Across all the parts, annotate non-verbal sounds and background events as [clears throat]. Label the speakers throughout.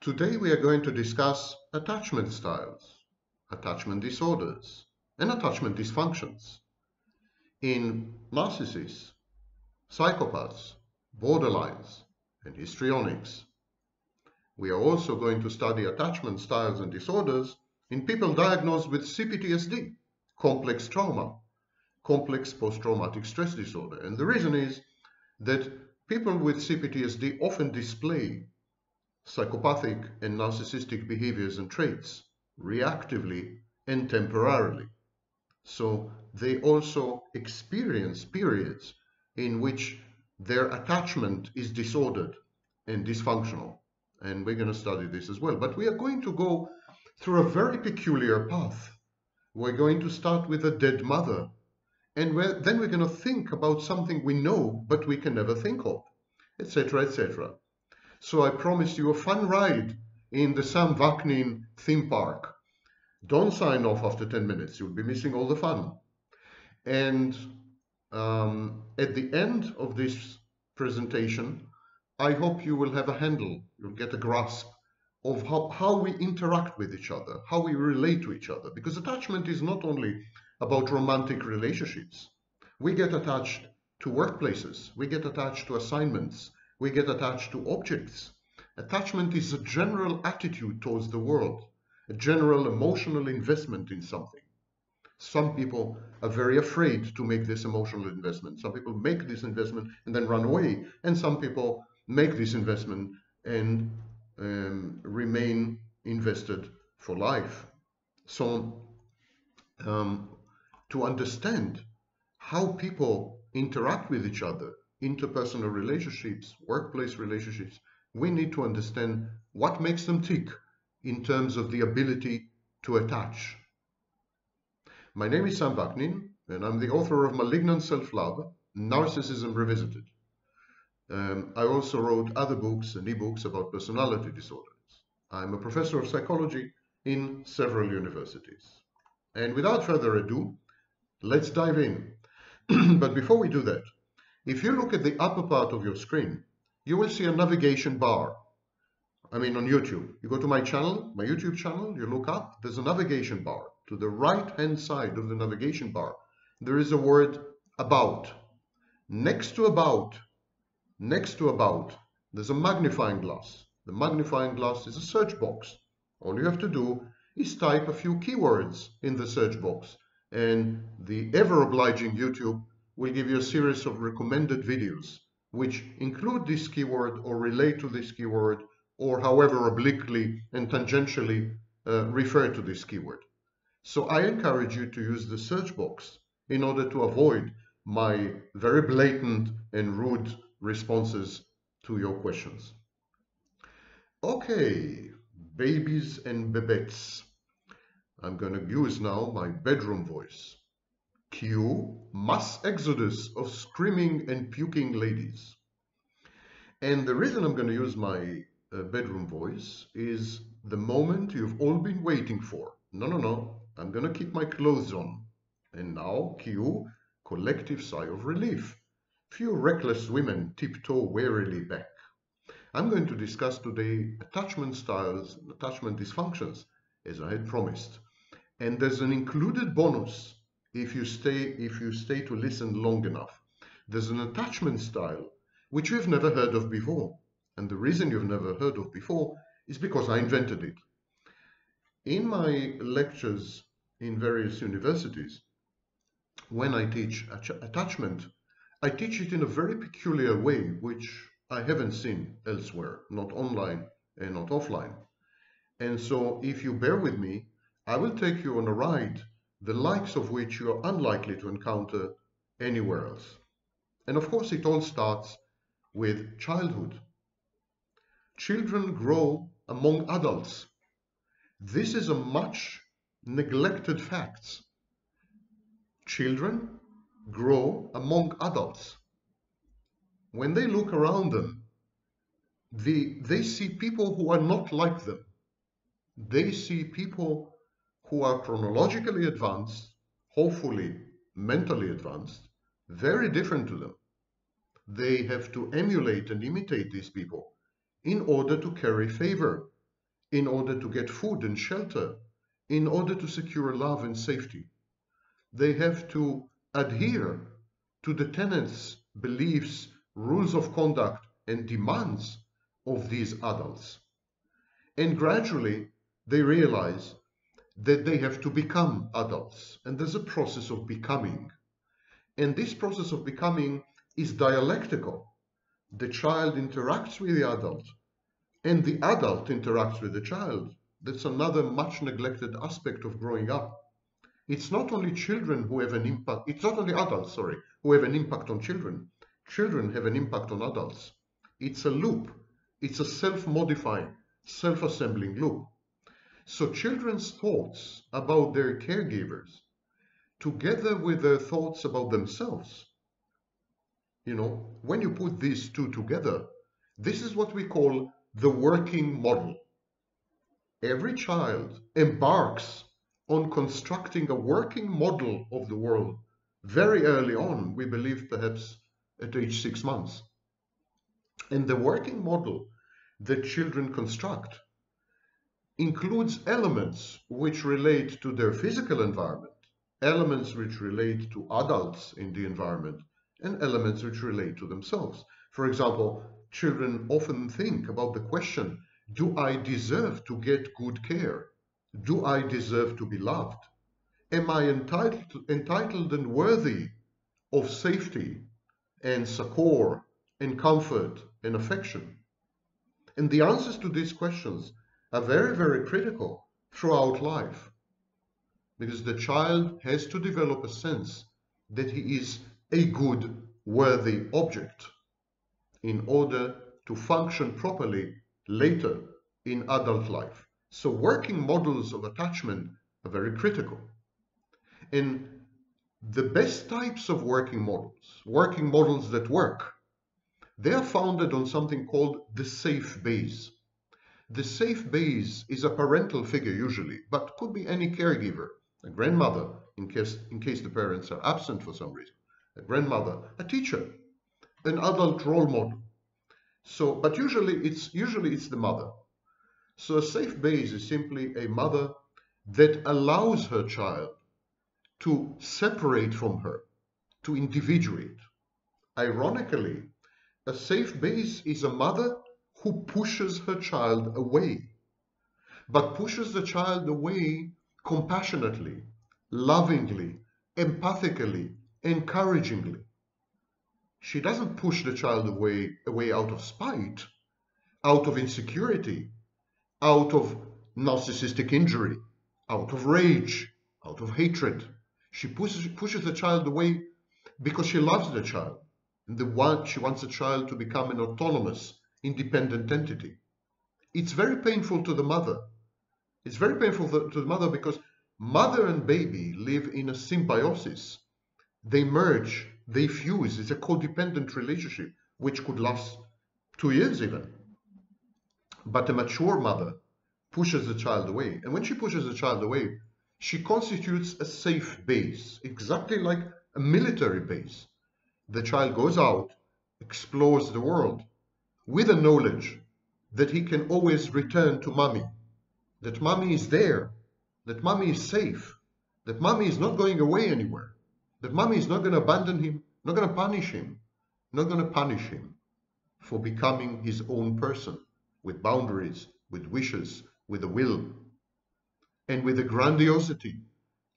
Speaker 1: Today we are going to discuss attachment styles, attachment disorders, and attachment dysfunctions in narcissists, psychopaths, borderlines, and histrionics. We are also going to study attachment styles and disorders in people diagnosed with CPTSD, complex trauma, complex post-traumatic stress disorder. And the reason is that people with CPTSD often display psychopathic and narcissistic behaviors and traits reactively and temporarily. So they also experience periods in which their attachment is disordered and dysfunctional. And we're going to study this as well. But we are going to go through a very peculiar path. We're going to start with a dead mother. And we're, then we're going to think about something we know, but we can never think of, etc., etc. So I promise you a fun ride in the Sam Vaknin theme park. Don't sign off after 10 minutes, you'll be missing all the fun. And um, at the end of this presentation, I hope you will have a handle, you'll get a grasp of how, how we interact with each other, how we relate to each other. Because attachment is not only about romantic relationships. We get attached to workplaces, we get attached to assignments, we get attached to objects. Attachment is a general attitude towards the world, a general emotional investment in something. Some people are very afraid to make this emotional investment. Some people make this investment and then run away. And some people make this investment and um, remain invested for life. So um, to understand how people interact with each other interpersonal relationships, workplace relationships, we need to understand what makes them tick in terms of the ability to attach. My name is Sam Vaknin, and I'm the author of Malignant Self-Love, Narcissism Revisited. Um, I also wrote other books and ebooks about personality disorders. I'm a professor of psychology in several universities. And without further ado, let's dive in. [clears throat] but before we do that, if you look at the upper part of your screen, you will see a navigation bar. I mean on YouTube. You go to my channel, my YouTube channel, you look up, there's a navigation bar. To the right hand side of the navigation bar, there is a word about. Next to about, next to about, there's a magnifying glass. The magnifying glass is a search box. All you have to do is type a few keywords in the search box and the ever obliging YouTube will give you a series of recommended videos which include this keyword or relate to this keyword or however obliquely and tangentially uh, refer to this keyword. So I encourage you to use the search box in order to avoid my very blatant and rude responses to your questions. Okay, babies and bebettes. I'm going to use now my bedroom voice. Cue mass exodus of screaming and puking ladies. And the reason I'm going to use my uh, bedroom voice is the moment you've all been waiting for. No, no, no, I'm going to keep my clothes on. And now, Q. collective sigh of relief. Few reckless women tiptoe warily back. I'm going to discuss today attachment styles attachment dysfunctions, as I had promised. And there's an included bonus if you stay if you stay to listen long enough. There's an attachment style which you've never heard of before. And the reason you've never heard of before is because I invented it. In my lectures in various universities, when I teach attachment, I teach it in a very peculiar way, which I haven't seen elsewhere, not online and not offline. And so if you bear with me, I will take you on a ride the likes of which you are unlikely to encounter anywhere else. And of course, it all starts with childhood. Children grow among adults. This is a much neglected fact. Children grow among adults. When they look around them, the, they see people who are not like them. They see people who are chronologically advanced, hopefully mentally advanced, very different to them. They have to emulate and imitate these people in order to carry favor in order to get food and shelter, in order to secure love and safety. They have to adhere to the tenets, beliefs, rules of conduct, and demands of these adults. And gradually, they realize that they have to become adults. And there's a process of becoming. And this process of becoming is dialectical. The child interacts with the adult, and the adult interacts with the child. That's another much neglected aspect of growing up. It's not only children who have an impact, it's not only adults, sorry, who have an impact on children. Children have an impact on adults. It's a loop. It's a self-modifying, self-assembling loop. So children's thoughts about their caregivers, together with their thoughts about themselves, you know, when you put these two together, this is what we call the working model. Every child embarks on constructing a working model of the world very early on, we believe perhaps at age six months. And the working model that children construct includes elements which relate to their physical environment, elements which relate to adults in the environment, and elements which relate to themselves. For example, children often think about the question, do I deserve to get good care? Do I deserve to be loved? Am I entitled, entitled and worthy of safety and succor and comfort and affection? And the answers to these questions are very, very critical throughout life because the child has to develop a sense that he is a good, worthy object in order to function properly later in adult life. So working models of attachment are very critical. And the best types of working models, working models that work, they are founded on something called the safe base. The safe base is a parental figure usually, but could be any caregiver, a grandmother in case, in case the parents are absent for some reason, a grandmother, a teacher, an adult role model. So, but usually it's usually it's the mother. So a safe base is simply a mother that allows her child to separate from her, to individuate. Ironically, a safe base is a mother who pushes her child away, but pushes the child away compassionately, lovingly, empathically, encouragingly. She doesn't push the child away, away out of spite, out of insecurity, out of narcissistic injury, out of rage, out of hatred. She pushes, pushes the child away because she loves the child. And the one, she wants the child to become an autonomous, independent entity. It's very painful to the mother. It's very painful to the mother because mother and baby live in a symbiosis. They merge, they fuse. It's a codependent relationship which could last two years even. But a mature mother pushes the child away. And when she pushes the child away, she constitutes a safe base, exactly like a military base. The child goes out, explores the world with the knowledge that he can always return to mommy, that mommy is there, that mommy is safe, that mommy is not going away anywhere, that mommy is not going to abandon him, not going to punish him, not going to punish him for becoming his own person with boundaries, with wishes, with a will, and with a grandiosity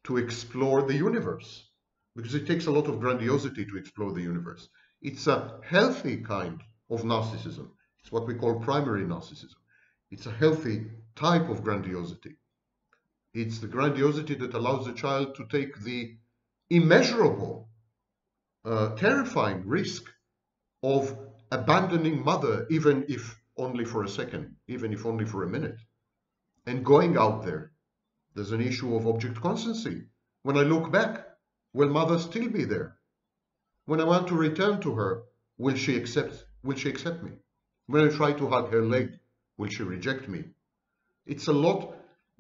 Speaker 1: to explore the universe. Because it takes a lot of grandiosity to explore the universe. It's a healthy kind of narcissism. It's what we call primary narcissism. It's a healthy type of grandiosity. It's the grandiosity that allows the child to take the immeasurable, uh, terrifying risk of abandoning mother, even if only for a second, even if only for a minute. And going out there, there's an issue of object constancy. When I look back, will mother still be there? When I want to return to her, will she accept, will she accept me? When I try to hug her leg, will she reject me? It's a lot,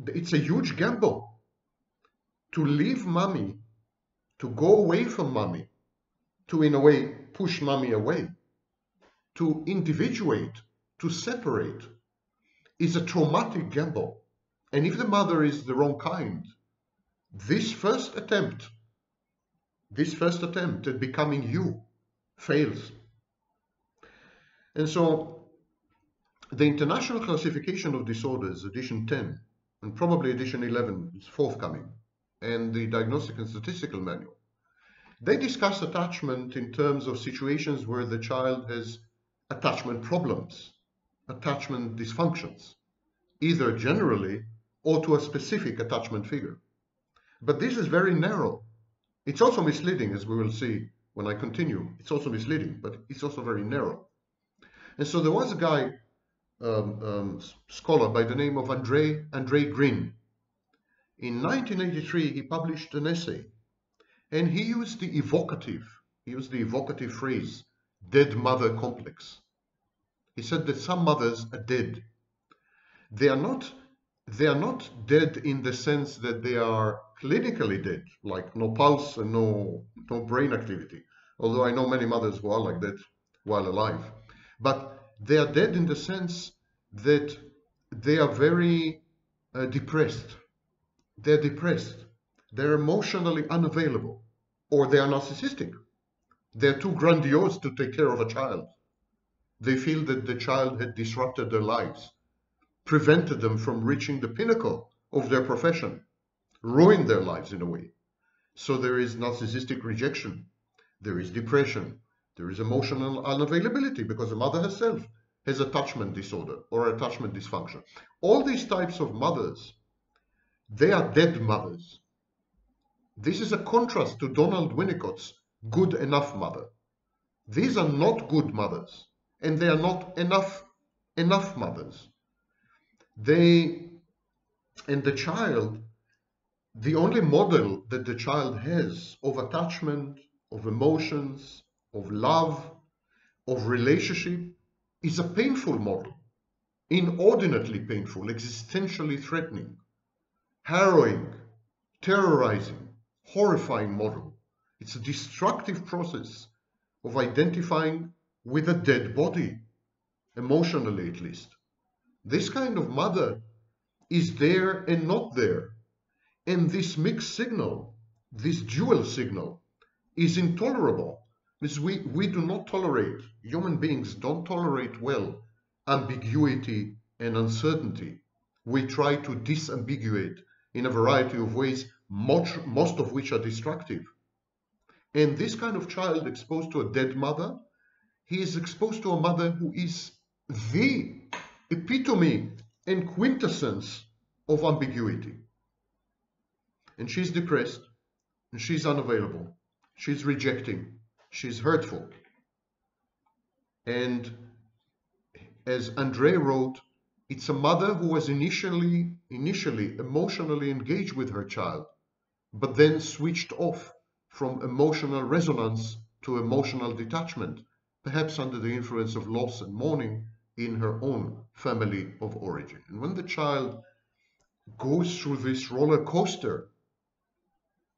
Speaker 1: it's a huge gamble to leave mommy, to go away from mommy, to in a way push mommy away, to individuate to separate is a traumatic gamble. And if the mother is the wrong kind, this first attempt, this first attempt at becoming you fails. And so the International Classification of Disorders, edition 10, and probably edition 11 is forthcoming, and the Diagnostic and Statistical Manual, they discuss attachment in terms of situations where the child has attachment problems, attachment dysfunctions, either generally or to a specific attachment figure. But this is very narrow. It's also misleading, as we will see when I continue. It's also misleading, but it's also very narrow. And so there was a guy, um, um, scholar by the name of Andre, Andre Green. In 1983, he published an essay, and he used the evocative, he used the evocative phrase, dead mother complex. He said that some mothers are dead. They are not they are not dead in the sense that they are clinically dead, like no pulse and no no brain activity. Although I know many mothers who are like that while alive. But they are dead in the sense that they are very uh, depressed. They're depressed. They're emotionally unavailable. Or they are narcissistic. They're too grandiose to take care of a child. They feel that the child had disrupted their lives, prevented them from reaching the pinnacle of their profession, ruined their lives in a way. So there is narcissistic rejection, there is depression, there is emotional unavailability because the mother herself has attachment disorder or attachment dysfunction. All these types of mothers, they are dead mothers. This is a contrast to Donald Winnicott's good enough mother. These are not good mothers, and they are not enough enough mothers. They and the child, the only model that the child has of attachment, of emotions, of love, of relationship is a painful model, inordinately painful, existentially threatening, harrowing, terrorizing, horrifying model. It's a destructive process of identifying with a dead body, emotionally at least. This kind of mother is there and not there. And this mixed signal, this dual signal, is intolerable because we, we do not tolerate, human beings don't tolerate well ambiguity and uncertainty. We try to disambiguate in a variety of ways, much, most of which are destructive. And this kind of child exposed to a dead mother, he is exposed to a mother who is the epitome and quintessence of ambiguity. And she's depressed, and she's unavailable, she's rejecting, she's hurtful. And as Andre wrote, it's a mother who was initially, initially emotionally engaged with her child, but then switched off from emotional resonance to emotional detachment, perhaps under the influence of loss and mourning in her own family of origin. And when the child goes through this roller coaster,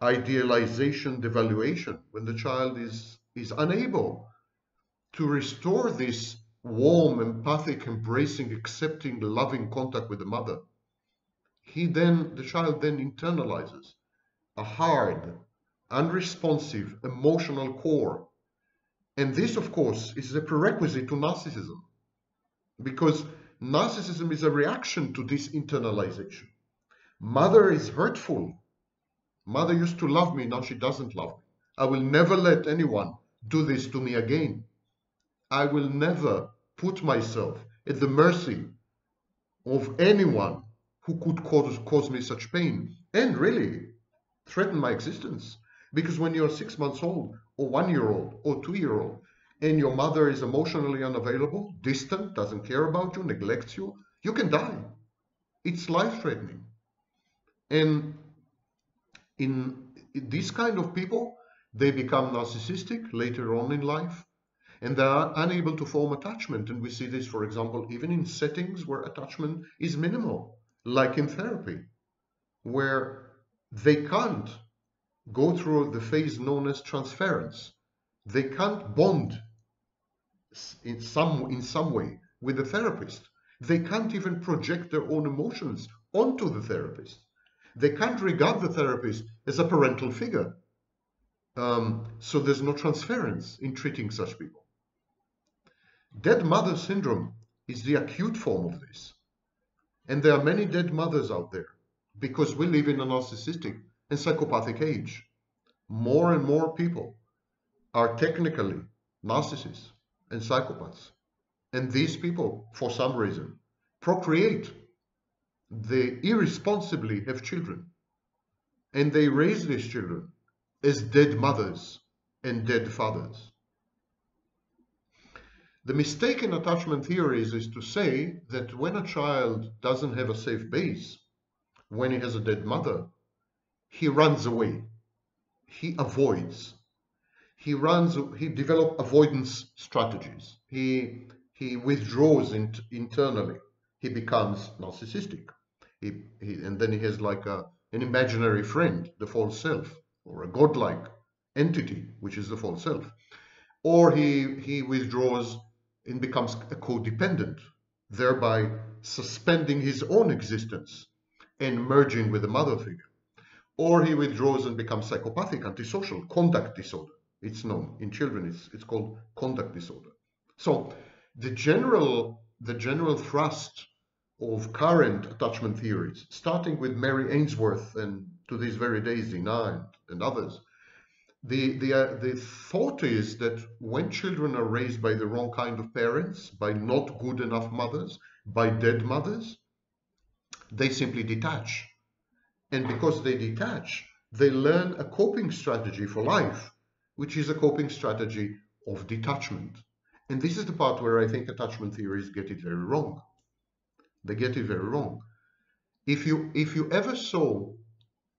Speaker 1: idealization, devaluation, when the child is is unable to restore this warm, empathic, embracing, accepting, loving contact with the mother, he then, the child then internalizes a hard, unresponsive, emotional core. And this, of course, is a prerequisite to narcissism because narcissism is a reaction to this internalization. Mother is hurtful. Mother used to love me, now she doesn't love me. I will never let anyone do this to me again. I will never put myself at the mercy of anyone who could cause, cause me such pain and really threaten my existence. Because when you're six months old, or one year old, or two year old, and your mother is emotionally unavailable, distant, doesn't care about you, neglects you, you can die. It's life threatening. And in these kind of people, they become narcissistic later on in life and they are unable to form attachment. And we see this, for example, even in settings where attachment is minimal, like in therapy, where they can't go through the phase known as transference. They can't bond in some, in some way with the therapist. They can't even project their own emotions onto the therapist. They can't regard the therapist as a parental figure. Um, so there's no transference in treating such people. Dead mother syndrome is the acute form of this. And there are many dead mothers out there because we live in a narcissistic and psychopathic age. More and more people are technically narcissists and psychopaths. And these people, for some reason, procreate. They irresponsibly have children. And they raise these children as dead mothers and dead fathers. The mistaken attachment theories is to say that when a child doesn't have a safe base, when he has a dead mother, he runs away. He avoids. He runs, he develops avoidance strategies. He, he withdraws in, internally. He becomes narcissistic. He, he, and then he has like a, an imaginary friend, the false self, or a godlike entity, which is the false self. Or he, he withdraws and becomes a codependent, thereby suspending his own existence and merging with the mother figure. Or he withdraws and becomes psychopathic, antisocial, conduct disorder. It's known in children, it's, it's called conduct disorder. So the general, the general thrust of current attachment theories, starting with Mary Ainsworth and to these very days, Dina and others, the, the, uh, the thought is that when children are raised by the wrong kind of parents, by not good enough mothers, by dead mothers, they simply detach. And because they detach, they learn a coping strategy for life, which is a coping strategy of detachment. And this is the part where I think attachment theories get it very wrong. They get it very wrong. If you, if you ever saw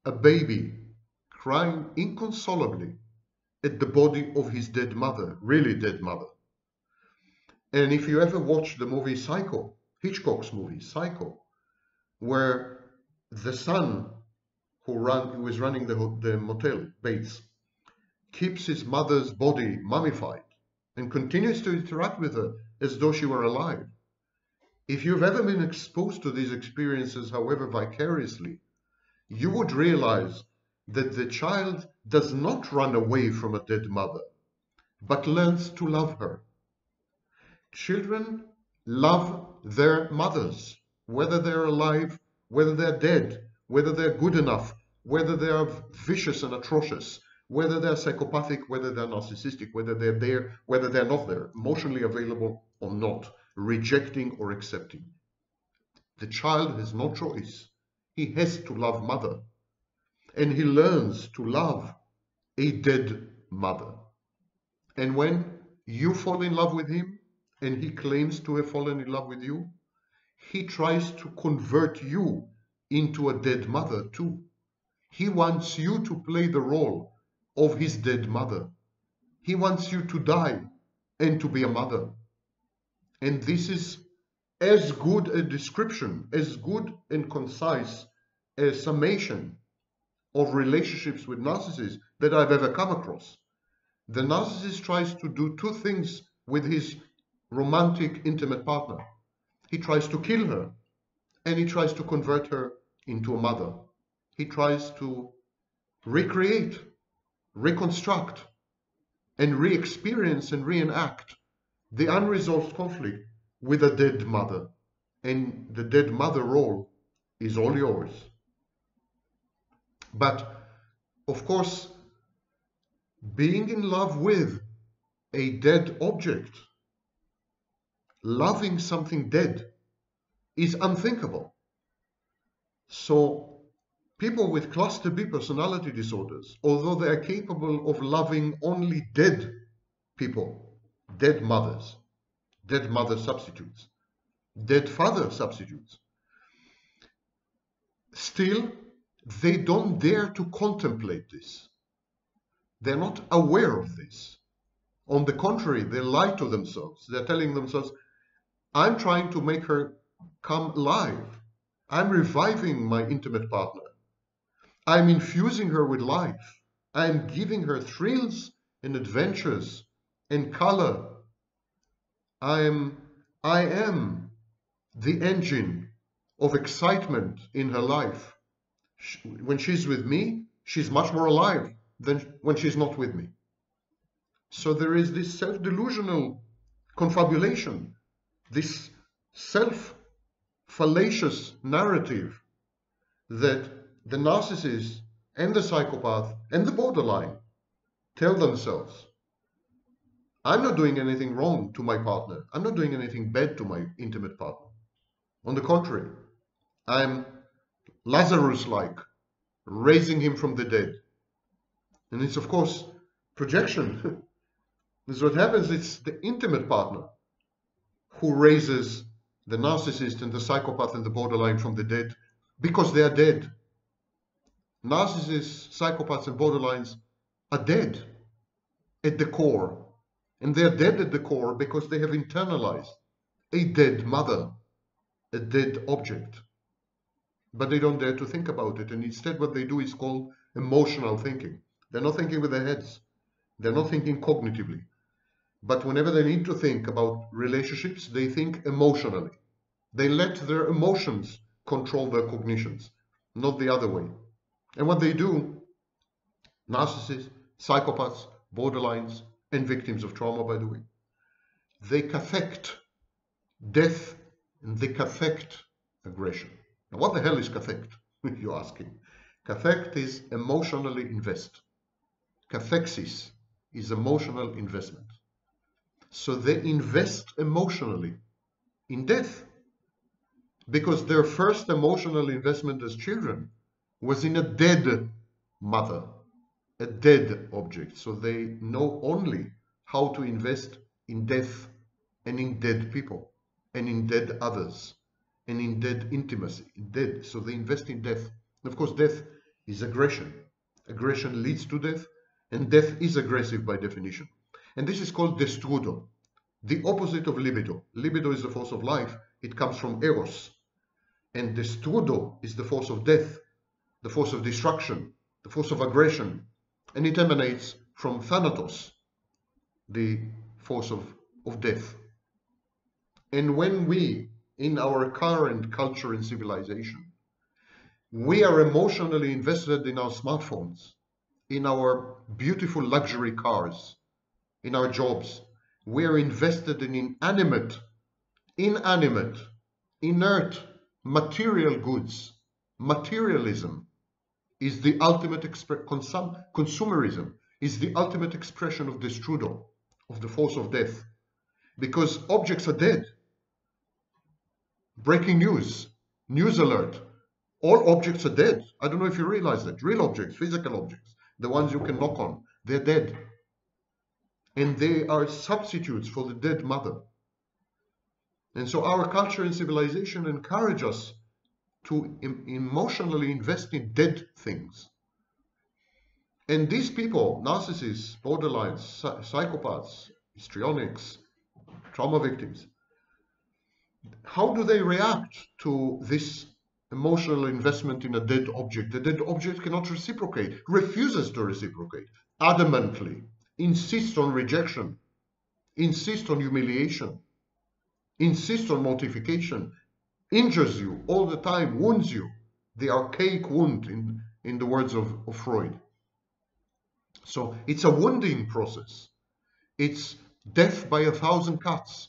Speaker 1: a baby crying inconsolably at the body of his dead mother, really dead mother. And if you ever watched the movie Psycho, Hitchcock's movie Psycho, where the son who, run, who was running the, the motel, Bates, keeps his mother's body mummified and continues to interact with her as though she were alive. If you've ever been exposed to these experiences, however vicariously, you would realize that the child does not run away from a dead mother, but learns to love her. Children love their mothers, whether they're alive, whether they're dead, whether they're good enough, whether they are vicious and atrocious, whether they're psychopathic, whether they're narcissistic, whether they're there, whether they're not there, emotionally available or not, rejecting or accepting. The child has no choice. He has to love mother and he learns to love a dead mother. And when you fall in love with him and he claims to have fallen in love with you, he tries to convert you into a dead mother too. He wants you to play the role of his dead mother. He wants you to die and to be a mother. And this is as good a description, as good and concise a summation of relationships with narcissists that I've ever come across. The narcissist tries to do two things with his romantic, intimate partner. He tries to kill her and he tries to convert her into a mother. He tries to recreate, reconstruct, and re experience and reenact the unresolved conflict with a dead mother. And the dead mother role is all yours. But of course, being in love with a dead object, loving something dead, is unthinkable. So, people with cluster B personality disorders, although they are capable of loving only dead people, dead mothers, dead mother substitutes, dead father substitutes, still they don't dare to contemplate this. They're not aware of this. On the contrary, they lie to themselves. They're telling themselves, I'm trying to make her come alive. I'm reviving my intimate partner. I'm infusing her with life. I'm giving her thrills and adventures and color. I am, I am the engine of excitement in her life. When she's with me, she's much more alive than when she's not with me. So there is this self delusional confabulation, this self fallacious narrative that the narcissist and the psychopath and the borderline tell themselves I'm not doing anything wrong to my partner. I'm not doing anything bad to my intimate partner. On the contrary, I'm Lazarus like, raising him from the dead. And it's, of course, projection. [laughs] this is what happens. It's the intimate partner who raises the narcissist and the psychopath and the borderline from the dead because they are dead. Narcissists, psychopaths, and borderlines are dead at the core. And they're dead at the core because they have internalized a dead mother, a dead object. But they don't dare to think about it. And instead, what they do is called emotional thinking. They're not thinking with their heads, they're not thinking cognitively. But whenever they need to think about relationships, they think emotionally. They let their emotions control their cognitions, not the other way. And what they do, narcissists, psychopaths, borderlines, and victims of trauma, by the way, they cathect death and they cathect aggression. Now, what the hell is cathect, [laughs] you're asking? Cathect is emotionally invest. Cathexis is emotional investment. So they invest emotionally in death because their first emotional investment as children was in a dead mother, a dead object. So they know only how to invest in death and in dead people and in dead others and in dead intimacy, dead. So they invest in death. And of course, death is aggression. Aggression leads to death, and death is aggressive by definition. And this is called destrudo, the opposite of libido. Libido is the force of life. It comes from eros, and destrudo is the force of death, the force of destruction, the force of aggression. And it emanates from thanatos, the force of, of death. And when we, in our current culture and civilization, we are emotionally invested in our smartphones, in our beautiful luxury cars, in our jobs. We are invested in inanimate, inanimate, inert material goods, materialism is the ultimate consum consumerism is the ultimate expression of the destrudo, of the force of death, because objects are dead. Breaking news, news alert, all objects are dead. I don't know if you realize that. Real objects, physical objects, the ones you can knock on, they're dead. And they are substitutes for the dead mother. And so our culture and civilization encourage us to em emotionally invest in dead things. And these people, narcissists, borderlines, psychopaths, histrionics, trauma victims, how do they react to this emotional investment in a dead object? The dead object cannot reciprocate, refuses to reciprocate, adamantly, insists on rejection, insists on humiliation, insists on mortification, injures you all the time, wounds you, the archaic wound in, in the words of, of Freud. So it's a wounding process. It's death by a thousand cuts.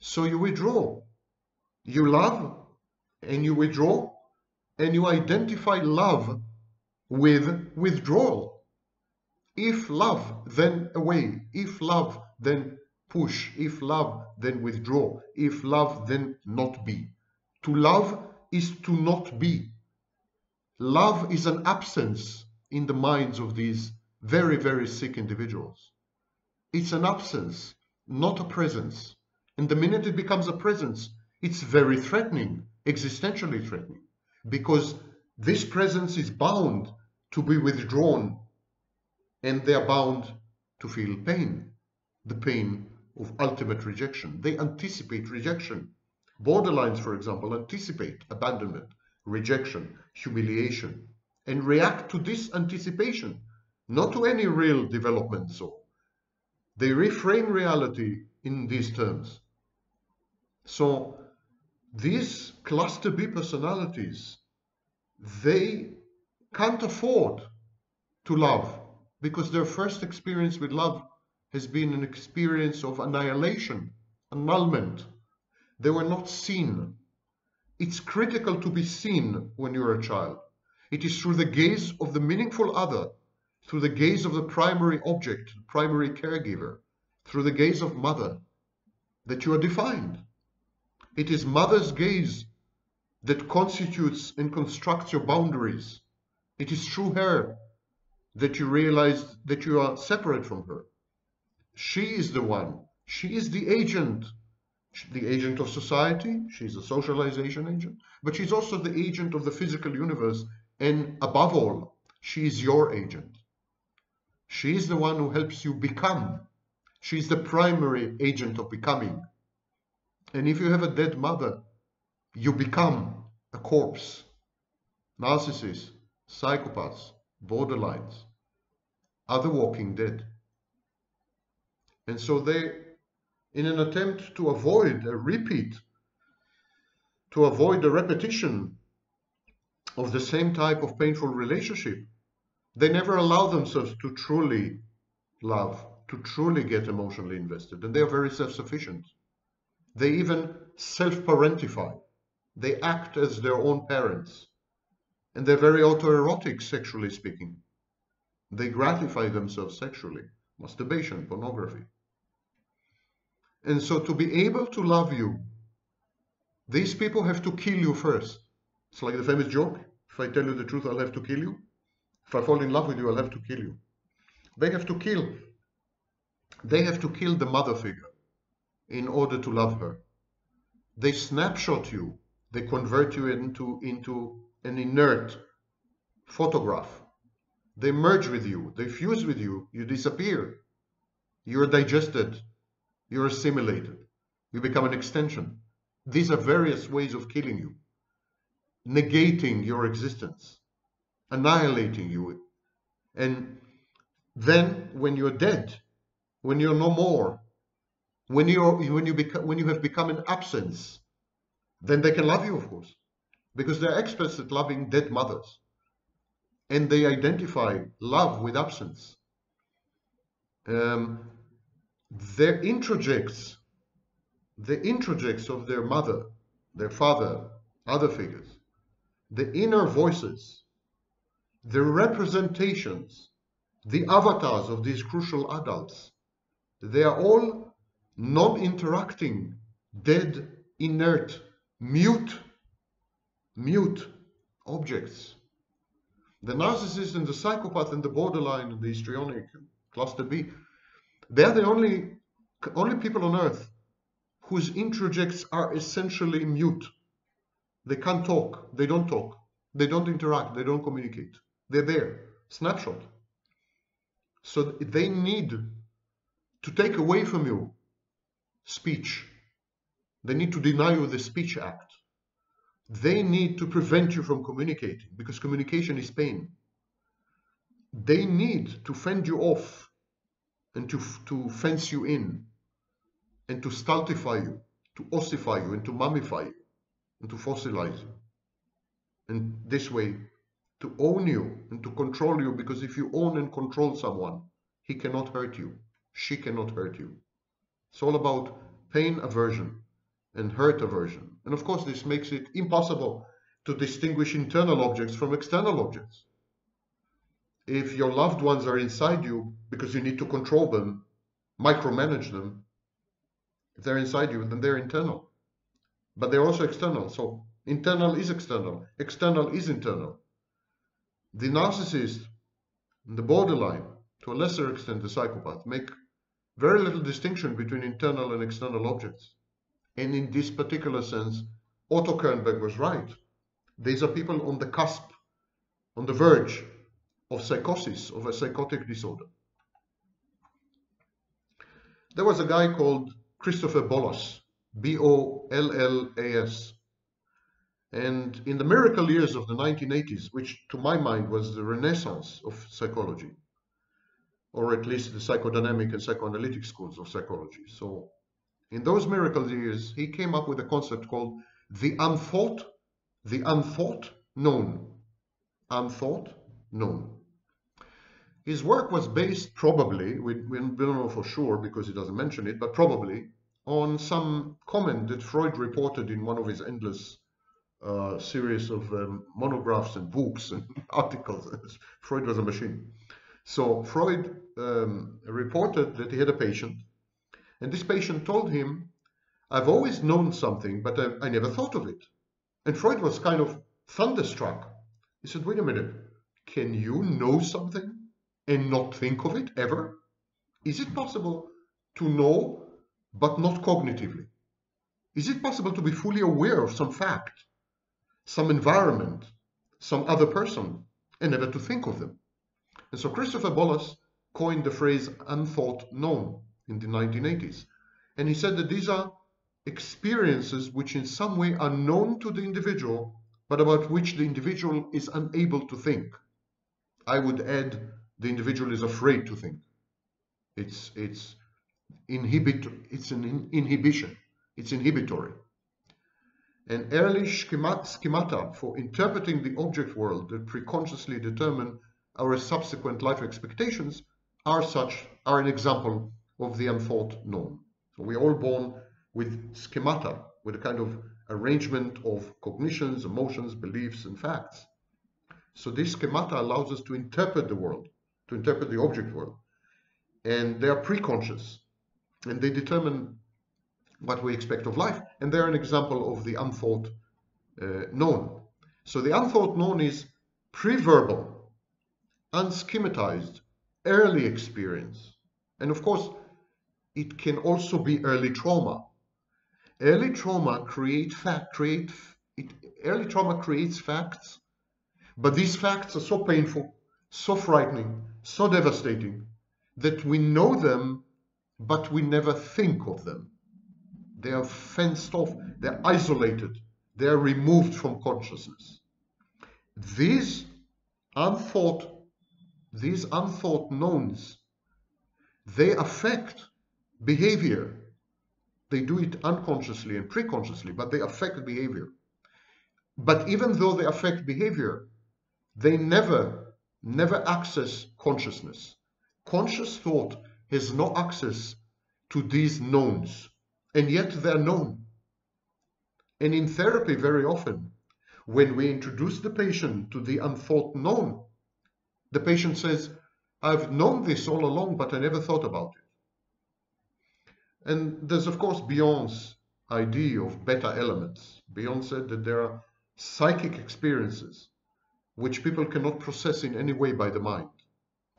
Speaker 1: So you withdraw. You love and you withdraw and you identify love with withdrawal. If love, then away. If love, then push. If love, then withdraw. If love, then not be. To love is to not be. Love is an absence in the minds of these very, very sick individuals. It's an absence, not a presence. And the minute it becomes a presence, it's very threatening, existentially threatening, because this presence is bound to be withdrawn and they are bound to feel pain, the pain of ultimate rejection. They anticipate rejection. Borderlines, for example, anticipate abandonment, rejection, humiliation, and react to this anticipation, not to any real development. So they reframe reality in these terms. So these cluster B personalities, they can't afford to love because their first experience with love has been an experience of annihilation, annulment. They were not seen. It's critical to be seen when you're a child. It is through the gaze of the meaningful other, through the gaze of the primary object, the primary caregiver, through the gaze of mother, that you are defined. It is mother's gaze that constitutes and constructs your boundaries. It is through her that you realize that you are separate from her. She is the one. She is the agent. The agent of society. She's a socialization agent. But she's also the agent of the physical universe. And above all, she is your agent. She is the one who helps you become. She's the primary agent of becoming. And if you have a dead mother, you become a corpse. Narcissists, psychopaths, borderlines, are the walking dead. And so they, in an attempt to avoid a repeat, to avoid a repetition of the same type of painful relationship, they never allow themselves to truly love, to truly get emotionally invested. And they are very self-sufficient. They even self-parentify. They act as their own parents. And they're very autoerotic, sexually speaking. They gratify themselves sexually. Masturbation, pornography. And so to be able to love you, these people have to kill you first. It's like the famous joke, if I tell you the truth, I'll have to kill you. If I fall in love with you, I'll have to kill you. They have to kill. They have to kill the mother figure in order to love her. They snapshot you. They convert you into, into an inert photograph. They merge with you. They fuse with you. You disappear. You're digested. You're assimilated. You become an extension. These are various ways of killing you, negating your existence, annihilating you. And then when you're dead, when you're no more, when you're when you become when you have become an absence, then they can love you, of course, because they're experts at loving dead mothers, and they identify love with absence. Um, their introjects, the introjects of their mother, their father, other figures, the inner voices, the representations, the avatars of these crucial adults, they are all non-interacting, dead, inert, mute, mute objects. The narcissist and the psychopath and the borderline and the histrionic, cluster B, they're the only, only people on earth whose introjects are essentially mute. They can't talk, they don't talk, they don't interact, they don't communicate. They're there, snapshot. So they need to take away from you speech. They need to deny you the speech act. They need to prevent you from communicating because communication is pain. They need to fend you off and to, to fence you in and to stultify you, to ossify you and to mummify you and to fossilize you. And this way, to own you and to control you because if you own and control someone, he cannot hurt you, she cannot hurt you. It's all about pain aversion and hurt aversion. And of course, this makes it impossible to distinguish internal objects from external objects. If your loved ones are inside you because you need to control them, micromanage them, if they're inside you, then they're internal. But they're also external. So internal is external, external is internal. The narcissist, the borderline, to a lesser extent the psychopath, make very little distinction between internal and external objects. And in this particular sense, Otto Kernberg was right. These are people on the cusp, on the verge of psychosis, of a psychotic disorder. There was a guy called Christopher Bollas, B-O-L-L-A-S. And in the miracle years of the 1980s, which to my mind was the renaissance of psychology, or at least the psychodynamic and psychoanalytic schools of psychology. So in those miracle years, he came up with a concept called the unthought, the unthought known. Unthought known. His work was based probably, we, we don't know for sure because he doesn't mention it, but probably on some comment that Freud reported in one of his endless uh, series of um, monographs and books and [laughs] articles. Freud was a machine. So Freud um, reported that he had a patient, and this patient told him, I've always known something, but I, I never thought of it. And Freud was kind of thunderstruck. He said, wait a minute, can you know something and not think of it ever? Is it possible to know but not cognitively? Is it possible to be fully aware of some fact, some environment, some other person, and never to think of them? And so Christopher Bollas coined the phrase unthought known in the 1980s. And he said that these are experiences which in some way are known to the individual, but about which the individual is unable to think. I would add the individual is afraid to think. It's, it's, inhibit, it's an in, inhibition. It's inhibitory. And early schemata for interpreting the object world that preconsciously determine our subsequent life expectations are such, are an example of the unthought known. So we're all born with schemata, with a kind of arrangement of cognitions, emotions, beliefs, and facts. So this schemata allows us to interpret the world, to interpret the object world. And they are preconscious, and they determine what we expect of life. And they're an example of the unthought uh, known. So the unthought known is pre-verbal, unschematized, early experience. And of course, it can also be early trauma. Early trauma create fact create it, early trauma creates facts, but these facts are so painful, so frightening, so devastating that we know them, but we never think of them. They are fenced off, they're isolated, they're removed from consciousness. These unthought, these unthought knowns, they affect behavior. They do it unconsciously and preconsciously, but they affect behavior. But even though they affect behavior, they never, never access consciousness. Conscious thought has no access to these knowns, and yet they're known. And in therapy, very often, when we introduce the patient to the unthought known, the patient says, I've known this all along, but I never thought about it. And there's, of course, Bion's idea of beta elements. Bion said that there are psychic experiences which people cannot process in any way by the mind.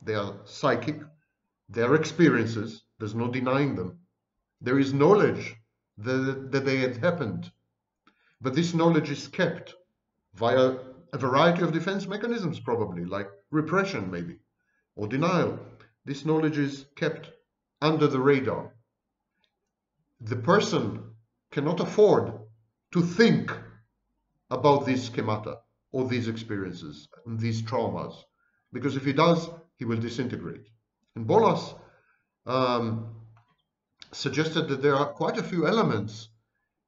Speaker 1: They are psychic, they are experiences, there's no denying them. There is knowledge that, that they had happened, but this knowledge is kept via a variety of defense mechanisms, probably, like repression, maybe, or denial. This knowledge is kept under the radar the person cannot afford to think about these schemata or these experiences and these traumas because if he does he will disintegrate. And Bollas um, suggested that there are quite a few elements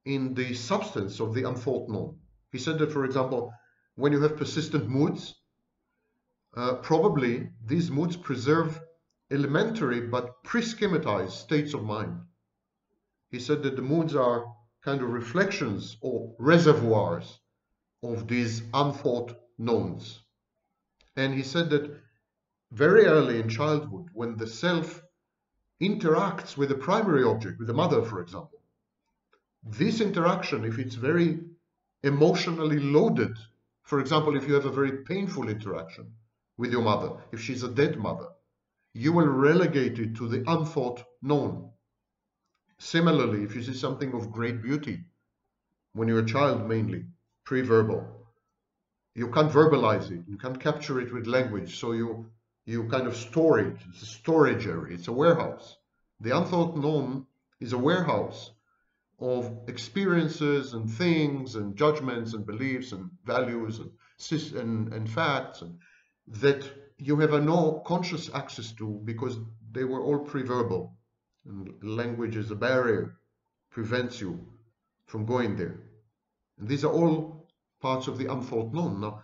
Speaker 1: in the substance of the unthought known he said that for example when you have persistent moods uh, probably these moods preserve elementary but pre-schematized states of mind he said that the moods are kind of reflections or reservoirs of these unthought knowns. And he said that very early in childhood, when the self interacts with the primary object, with the mother, for example, this interaction, if it's very emotionally loaded, for example, if you have a very painful interaction with your mother, if she's a dead mother, you will relegate it to the unthought known. Similarly, if you see something of great beauty, when you're a child mainly, pre-verbal, you can't verbalize it, you can't capture it with language, so you, you kind of store it. It's a storage area, it's a warehouse. The unthought known is a warehouse of experiences and things and judgments and beliefs and values and, and, and facts and, that you have a no conscious access to because they were all pre-verbal language is a barrier, prevents you from going there. And these are all parts of the unthought known. Now,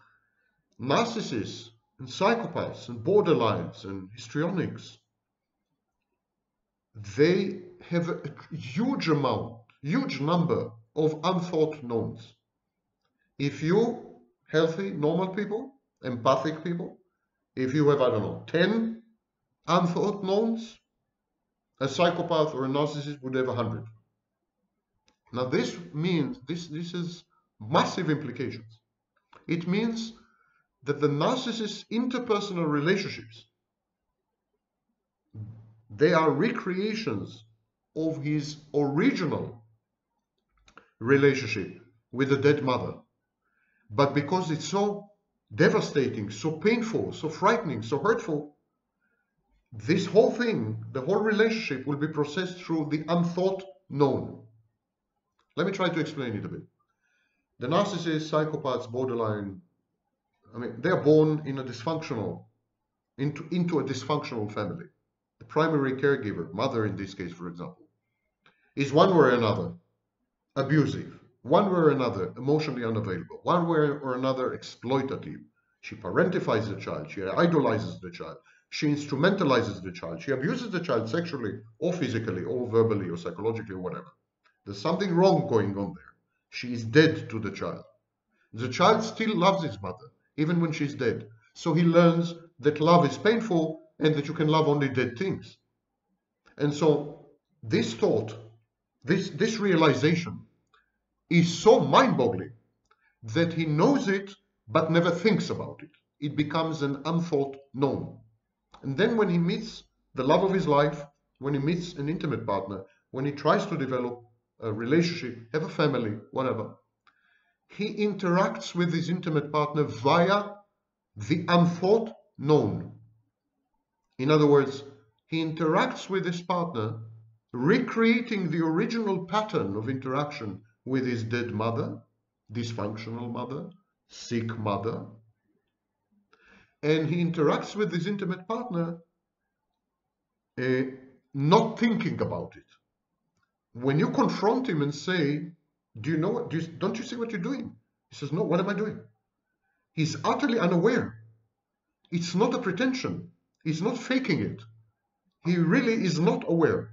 Speaker 1: narcissists and psychopaths and borderlines and histrionics, they have a huge amount, huge number of unthought knowns. If you, healthy, normal people, empathic people, if you have, I don't know, 10 unthought knowns, a psychopath or a narcissist would have 100. Now this means, this, this has massive implications. It means that the narcissist's interpersonal relationships, they are recreations of his original relationship with the dead mother. But because it's so devastating, so painful, so frightening, so hurtful, this whole thing, the whole relationship will be processed through the unthought known. Let me try to explain it a bit. The narcissists, psychopaths, borderline, I mean, they're born in a dysfunctional, into, into a dysfunctional family. The primary caregiver, mother in this case, for example, is one way or another abusive, one way or another emotionally unavailable, one way or another exploitative. She parentifies the child, she idolizes the child, she instrumentalizes the child, she abuses the child sexually or physically or verbally or psychologically or whatever. There's something wrong going on there. She is dead to the child. The child still loves his mother, even when she's dead. So he learns that love is painful and that you can love only dead things. And so this thought, this, this realization is so mind-boggling that he knows it but never thinks about it. It becomes an unthought known. And then when he meets the love of his life, when he meets an intimate partner, when he tries to develop a relationship, have a family, whatever, he interacts with his intimate partner via the unthought known. In other words, he interacts with his partner, recreating the original pattern of interaction with his dead mother, dysfunctional mother, sick mother, and he interacts with his intimate partner uh, not thinking about it. When you confront him and say, do you know what, do you, don't you see what you're doing? He says, no, what am I doing? He's utterly unaware. It's not a pretension. He's not faking it. He really is not aware.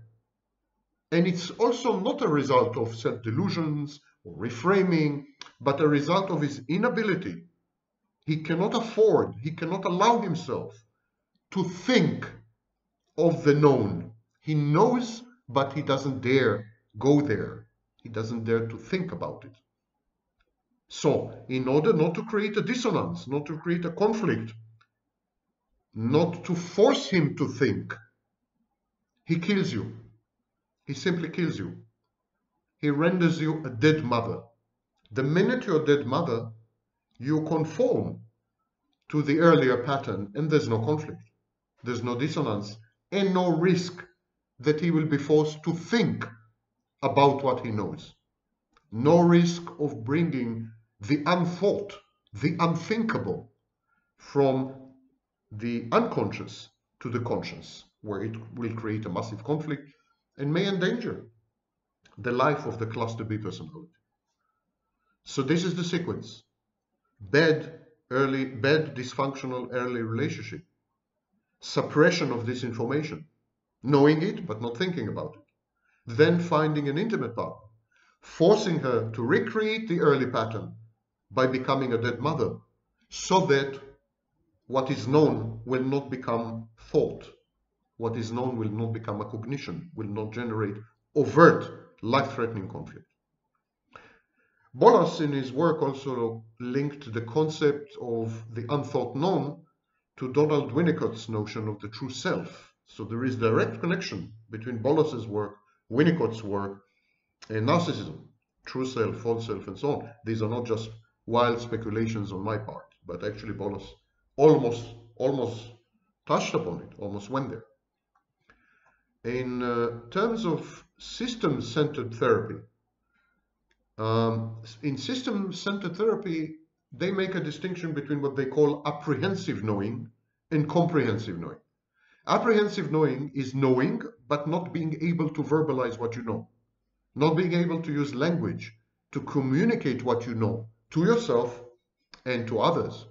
Speaker 1: And it's also not a result of self-delusions or reframing, but a result of his inability. He cannot afford, he cannot allow himself to think of the known. He knows, but he doesn't dare go there. He doesn't dare to think about it. So, in order not to create a dissonance, not to create a conflict, not to force him to think, he kills you. He simply kills you. He renders you a dead mother. The minute you're a dead mother, you conform to the earlier pattern and there's no conflict. There's no dissonance and no risk that he will be forced to think about what he knows. No risk of bringing the unthought, the unthinkable from the unconscious to the conscious, where it will create a massive conflict and may endanger the life of the cluster B personality. So this is the sequence. Bad early, bad dysfunctional early relationship. Suppression of this information. Knowing it, but not thinking about it. Then finding an intimate partner. Forcing her to recreate the early pattern by becoming a dead mother. So that what is known will not become thought what is known will not become a cognition, will not generate overt life-threatening conflict. Bollas in his work also linked the concept of the unthought known to Donald Winnicott's notion of the true self. So there is direct connection between Bollas's work, Winnicott's work, and narcissism, true self, false self, and so on. These are not just wild speculations on my part, but actually Bollas almost, almost touched upon it, almost went there in uh, terms of system-centered therapy, um, in system-centered therapy, they make a distinction between what they call apprehensive knowing and comprehensive knowing. Apprehensive knowing is knowing, but not being able to verbalize what you know, not being able to use language to communicate what you know to yourself and to others.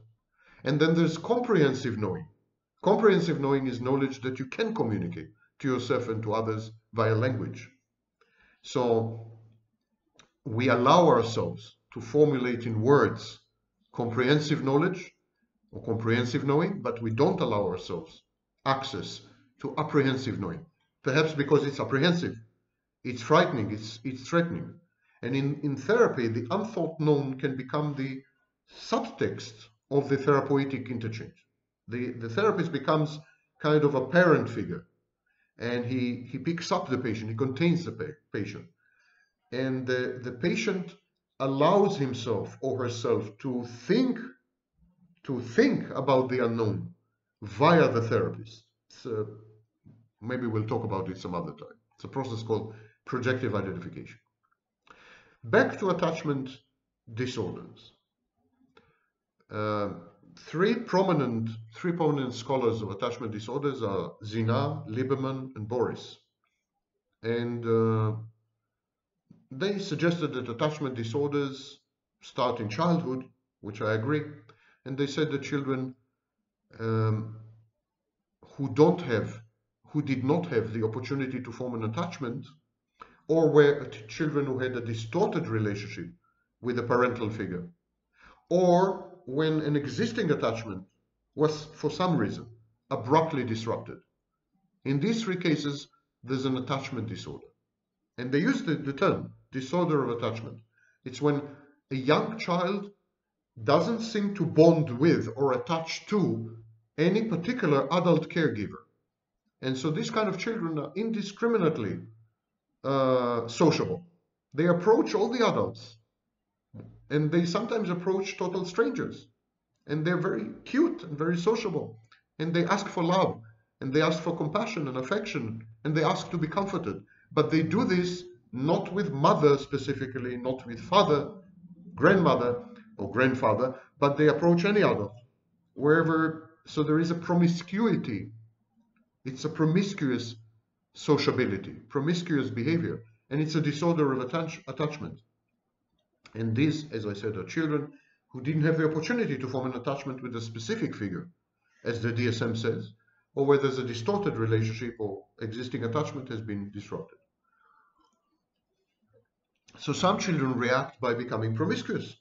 Speaker 1: And then there's comprehensive knowing. Comprehensive knowing is knowledge that you can communicate to yourself and to others via language. So we allow ourselves to formulate in words comprehensive knowledge or comprehensive knowing, but we don't allow ourselves access to apprehensive knowing. Perhaps because it's apprehensive, it's frightening, it's, it's threatening. And in, in therapy, the unthought known can become the subtext of the therapeutic interchange. The, the therapist becomes kind of a parent figure and he, he picks up the patient, he contains the pa patient. And the, the patient allows himself or herself to think to think about the unknown via the therapist. So maybe we'll talk about it some other time. It's a process called projective identification. Back to attachment disorders. Uh, three prominent three prominent scholars of attachment disorders are Zeanah, Lieberman, and Boris. And uh, they suggested that attachment disorders start in childhood, which I agree, and they said that children um, who don't have, who did not have the opportunity to form an attachment, or were children who had a distorted relationship with a parental figure, or when an existing attachment was, for some reason, abruptly disrupted. In these three cases, there's an attachment disorder. And they use the, the term disorder of attachment. It's when a young child doesn't seem to bond with or attach to any particular adult caregiver. And so these kind of children are indiscriminately uh, sociable. They approach all the adults and they sometimes approach total strangers and they're very cute and very sociable and they ask for love and they ask for compassion and affection and they ask to be comforted but they do this not with mother specifically not with father grandmother or grandfather but they approach any adult. Wherever so there is a promiscuity. It's a promiscuous sociability promiscuous behavior and it's a disorder of attach attachment. And these, as I said, are children who didn't have the opportunity to form an attachment with a specific figure, as the DSM says, or where there's a distorted relationship or existing attachment has been disrupted. So some children react by becoming promiscuous.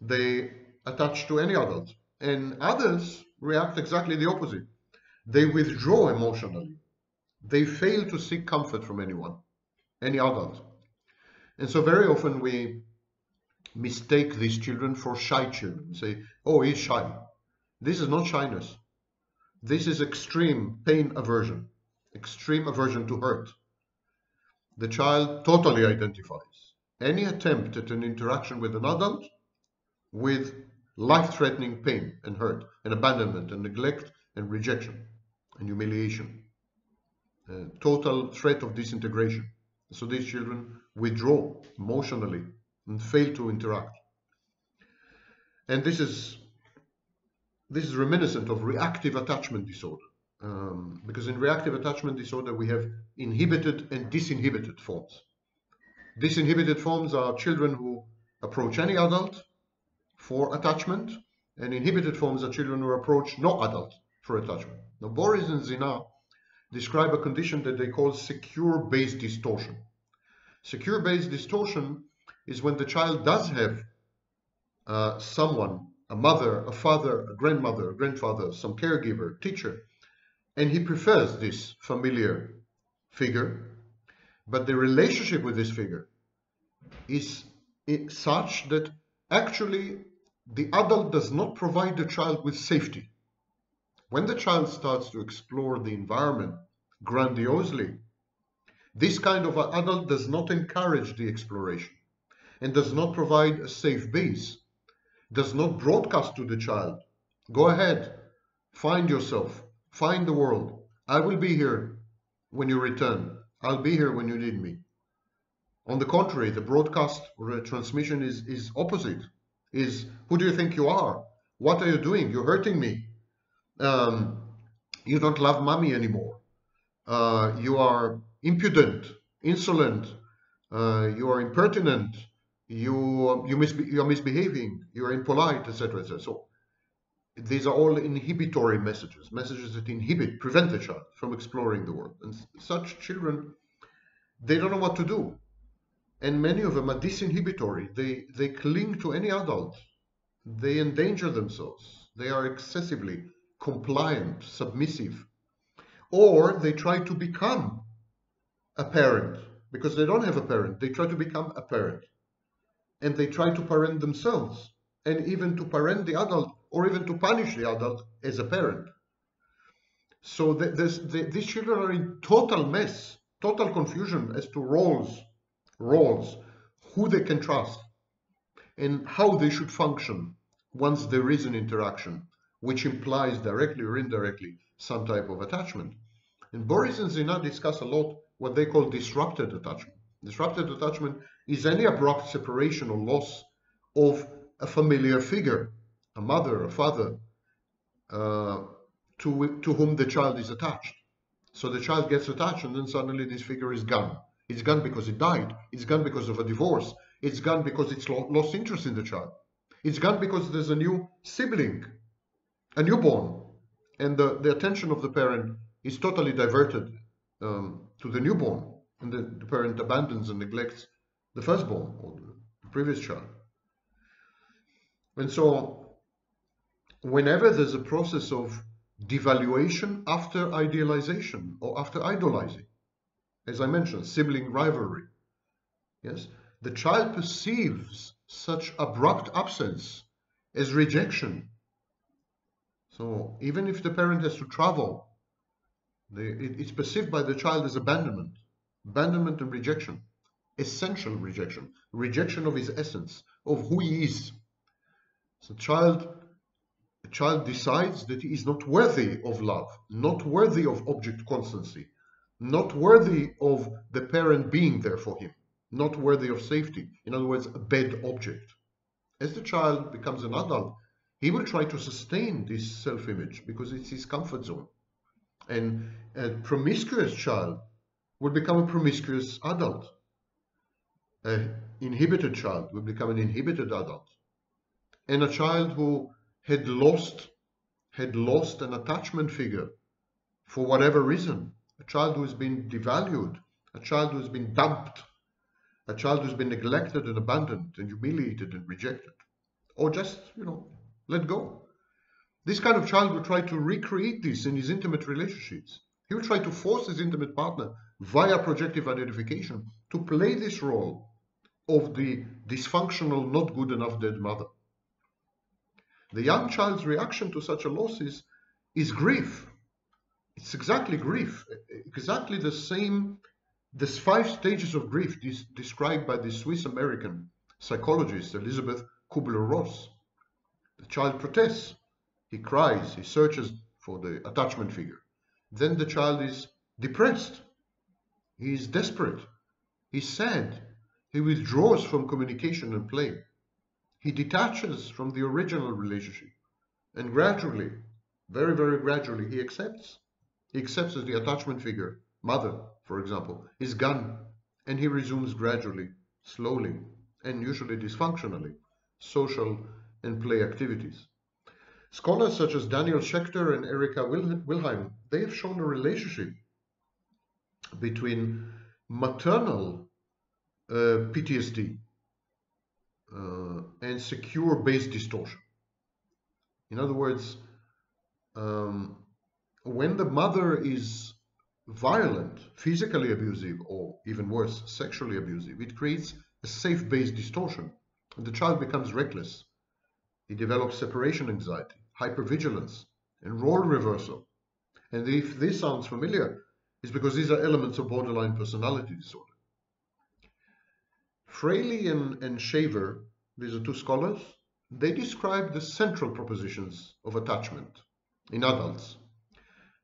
Speaker 1: They attach to any adult. And others react exactly the opposite. They withdraw emotionally. They fail to seek comfort from anyone, any adult. And so very often we mistake these children for shy children. Say, oh, he's shy. This is not shyness. This is extreme pain aversion, extreme aversion to hurt. The child totally identifies any attempt at an interaction with an adult with life-threatening pain and hurt and abandonment and neglect and rejection and humiliation. Uh, total threat of disintegration. So these children withdraw emotionally and fail to interact. And this is this is reminiscent of reactive attachment disorder. Um, because in reactive attachment disorder we have inhibited and disinhibited forms. Disinhibited forms are children who approach any adult for attachment, and inhibited forms are children who approach no adult for attachment. Now Boris and Zeanah describe a condition that they call secure base distortion. Secure base distortion is when the child does have uh, someone, a mother, a father, a grandmother, a grandfather, some caregiver, teacher, and he prefers this familiar figure, but the relationship with this figure is such that actually the adult does not provide the child with safety. When the child starts to explore the environment grandiosely, this kind of adult does not encourage the exploration and does not provide a safe base, does not broadcast to the child, go ahead, find yourself, find the world. I will be here when you return. I'll be here when you need me. On the contrary, the broadcast or the transmission is, is opposite. Is who do you think you are? What are you doing? You're hurting me. Um, you don't love mommy anymore. Uh, you are impudent, insolent. Uh, you are impertinent you you misbe you're misbehaving, you're impolite, etc., etc. So these are all inhibitory messages, messages that inhibit, prevent the child from exploring the world. And such children, they don't know what to do. And many of them are disinhibitory. They, they cling to any adult. They endanger themselves. They are excessively compliant, submissive. Or they try to become a parent because they don't have a parent. They try to become a parent. And they try to parent themselves and even to parent the adult or even to punish the adult as a parent. So the, the, these children are in total mess, total confusion as to roles, roles, who they can trust, and how they should function once there is an interaction, which implies directly or indirectly some type of attachment. And Boris and Zeanah discuss a lot what they call disrupted attachment. Disrupted attachment is any abrupt separation or loss of a familiar figure a mother, a father, uh, to, to whom the child is attached. So the child gets attached and then suddenly this figure is gone. It's gone because it died. It's gone because of a divorce. It's gone because it's lost interest in the child. It's gone because there's a new sibling, a newborn, and the, the attention of the parent is totally diverted um, to the newborn, and the, the parent abandons and neglects the firstborn or the previous child. And so whenever there's a process of devaluation after idealization or after idolizing, as I mentioned, sibling rivalry, yes, the child perceives such abrupt absence as rejection. So even if the parent has to travel, it, it's perceived by the child as abandonment, abandonment and rejection, essential rejection, rejection of his essence, of who he is. So child the child decides that he is not worthy of love, not worthy of object constancy, not worthy of the parent being there for him, not worthy of safety. In other words, a bad object. As the child becomes an adult, he will try to sustain this self-image because it's his comfort zone. And a promiscuous child will become a promiscuous adult. An inhibited child will become an inhibited adult. And a child who had lost had lost an attachment figure for whatever reason. A child who has been devalued, a child who has been dumped, a child who's been neglected and abandoned and humiliated and rejected, or just, you know, let go. This kind of child will try to recreate this in his intimate relationships. He will try to force his intimate partner via projective identification to play this role of the dysfunctional, not good enough dead mother. The young child's reaction to such a loss is, is grief. It's exactly grief, exactly the same, there's five stages of grief described by the Swiss American psychologist Elizabeth Kubler-Ross. The child protests, he cries, he searches for the attachment figure. Then the child is depressed, he is desperate, he's sad, he withdraws from communication and play. He detaches from the original relationship and gradually, very, very gradually, he accepts. He accepts as the attachment figure, mother, for example, is gone and he resumes gradually, slowly, and usually dysfunctionally, social and play activities. Scholars such as Daniel Schechter and Erica Willheim, they have shown a relationship between maternal uh, PTSD uh, and secure base distortion. In other words, um, when the mother is violent, physically abusive, or even worse, sexually abusive, it creates a safe base distortion. And the child becomes reckless. He develops separation anxiety, hypervigilance, and role reversal. And if this sounds familiar, it's because these are elements of borderline personality disorder. Fraley and, and Shaver, these are two scholars, they describe the central propositions of attachment in adults.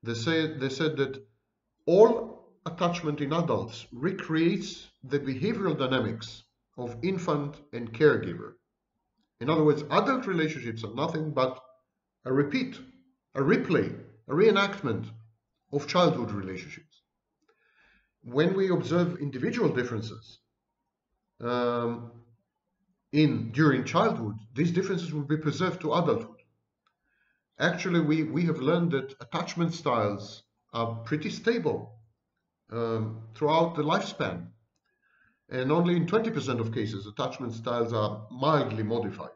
Speaker 1: They, say, they said that all attachment in adults recreates the behavioral dynamics of infant and caregiver. In other words, adult relationships are nothing but a repeat, a replay, a reenactment of childhood relationships. When we observe individual differences, um, in during childhood, these differences will be preserved to adulthood. Actually, we, we have learned that attachment styles are pretty stable um, throughout the lifespan. And only in 20% of cases, attachment styles are mildly modified.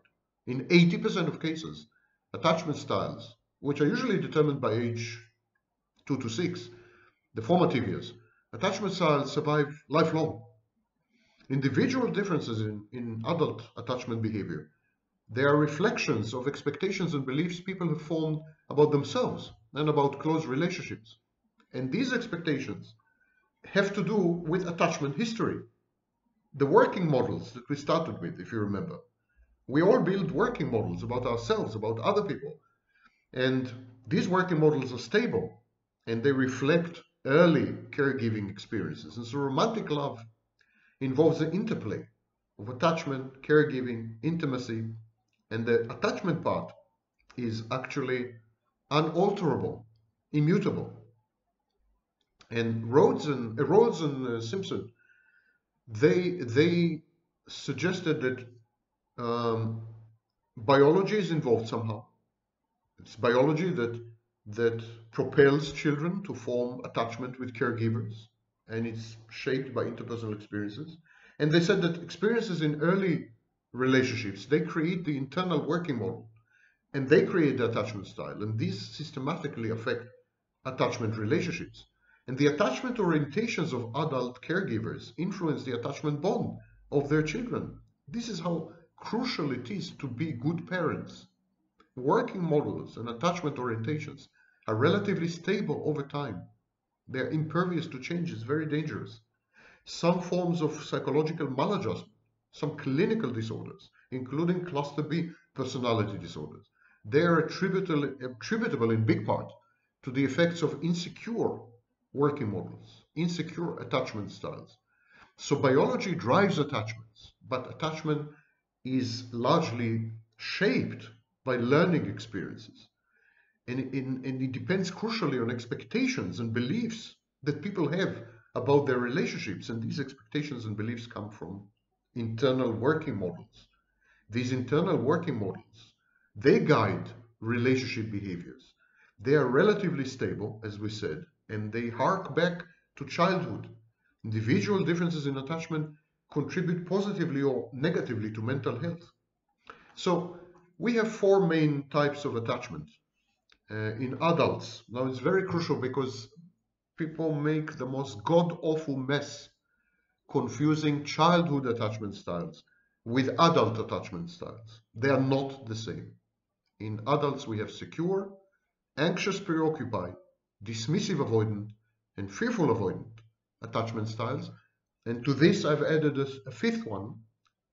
Speaker 1: In 80% of cases, attachment styles, which are usually determined by age 2 to 6, the formative years, attachment styles survive lifelong. Individual differences in, in adult attachment behavior, they are reflections of expectations and beliefs people have formed about themselves and about close relationships. And these expectations have to do with attachment history. The working models that we started with, if you remember. We all build working models about ourselves, about other people. And these working models are stable and they reflect early caregiving experiences. And so romantic love involves the interplay of attachment, caregiving, intimacy, and the attachment part is actually unalterable, immutable. And Rholes and uh, Rholes and uh, Simpson, they they suggested that um, biology is involved somehow. It's biology that that propels children to form attachment with caregivers, and it's shaped by interpersonal experiences. And they said that experiences in early relationships they create the internal working model, and they create the attachment style, and these systematically affect attachment relationships. And the attachment orientations of adult caregivers influence the attachment bond of their children. This is how crucial it is to be good parents. Working models and attachment orientations are relatively stable over time. They're impervious to change. It's very dangerous. Some forms of psychological maladjustment, some clinical disorders, including cluster B personality disorders, they are attributable, attributable in big part to the effects of insecure working models, insecure attachment styles. So biology drives attachments, but attachment is largely shaped by learning experiences. And, and, and it depends crucially on expectations and beliefs that people have about their relationships. And these expectations and beliefs come from internal working models. These internal working models, they guide relationship behaviors. They are relatively stable, as we said, and they hark back to childhood. Individual differences in attachment contribute positively or negatively to mental health. So we have four main types of attachment uh, in adults. Now it's very crucial because people make the most god-awful mess confusing childhood attachment styles with adult attachment styles. They are not the same. In adults, we have secure, anxious preoccupied, dismissive avoidant, and fearful avoidant attachment styles. And to this, I've added a, a fifth one,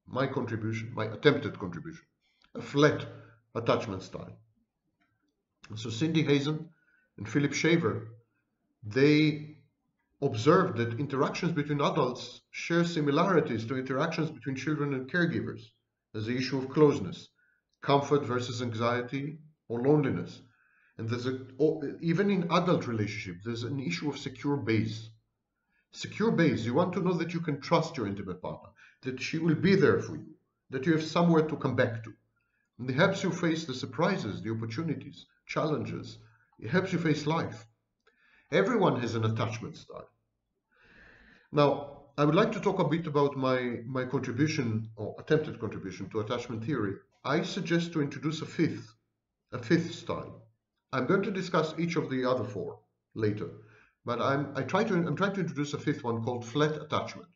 Speaker 1: my contribution, my attempted contribution, a flat attachment style. So Cindy Hazan and Philip Shaver, they observed that interactions between adults share similarities to interactions between children and caregivers. There's the issue of closeness, comfort versus anxiety or loneliness, and there's a, even in adult relationships, there's an issue of secure base. Secure base, you want to know that you can trust your intimate partner, that she will be there for you, that you have somewhere to come back to. And it helps you face the surprises, the opportunities, challenges. It helps you face life. Everyone has an attachment style. Now, I would like to talk a bit about my, my contribution or attempted contribution to attachment theory. I suggest to introduce a fifth, a fifth style. I'm going to discuss each of the other four later, but I'm, I try to, I'm trying to introduce a fifth one called flat attachment.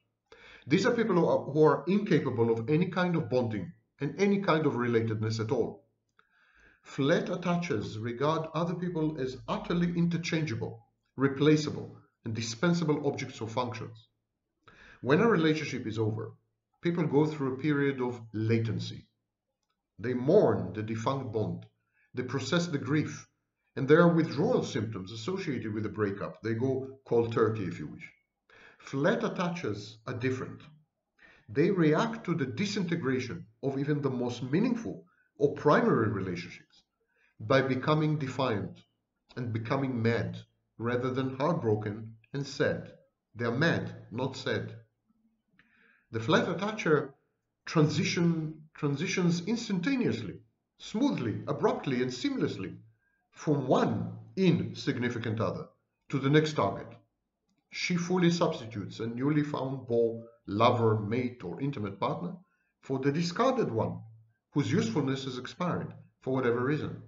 Speaker 1: These are people who are, who are incapable of any kind of bonding and any kind of relatedness at all. Flat attachers regard other people as utterly interchangeable, replaceable, and dispensable objects or functions. When a relationship is over, people go through a period of latency. They mourn the defunct bond. They process the grief and there are withdrawal symptoms associated with the breakup. They go cold turkey, if you wish. Flat attachers are different. They react to the disintegration of even the most meaningful or primary relationships by becoming defiant and becoming mad rather than heartbroken and sad. They are mad, not sad. The flat attacher transition transitions instantaneously, smoothly, abruptly, and seamlessly from one insignificant other to the next target. She fully substitutes a newly found beau, lover, mate, or intimate partner for the discarded one whose usefulness has expired for whatever reason.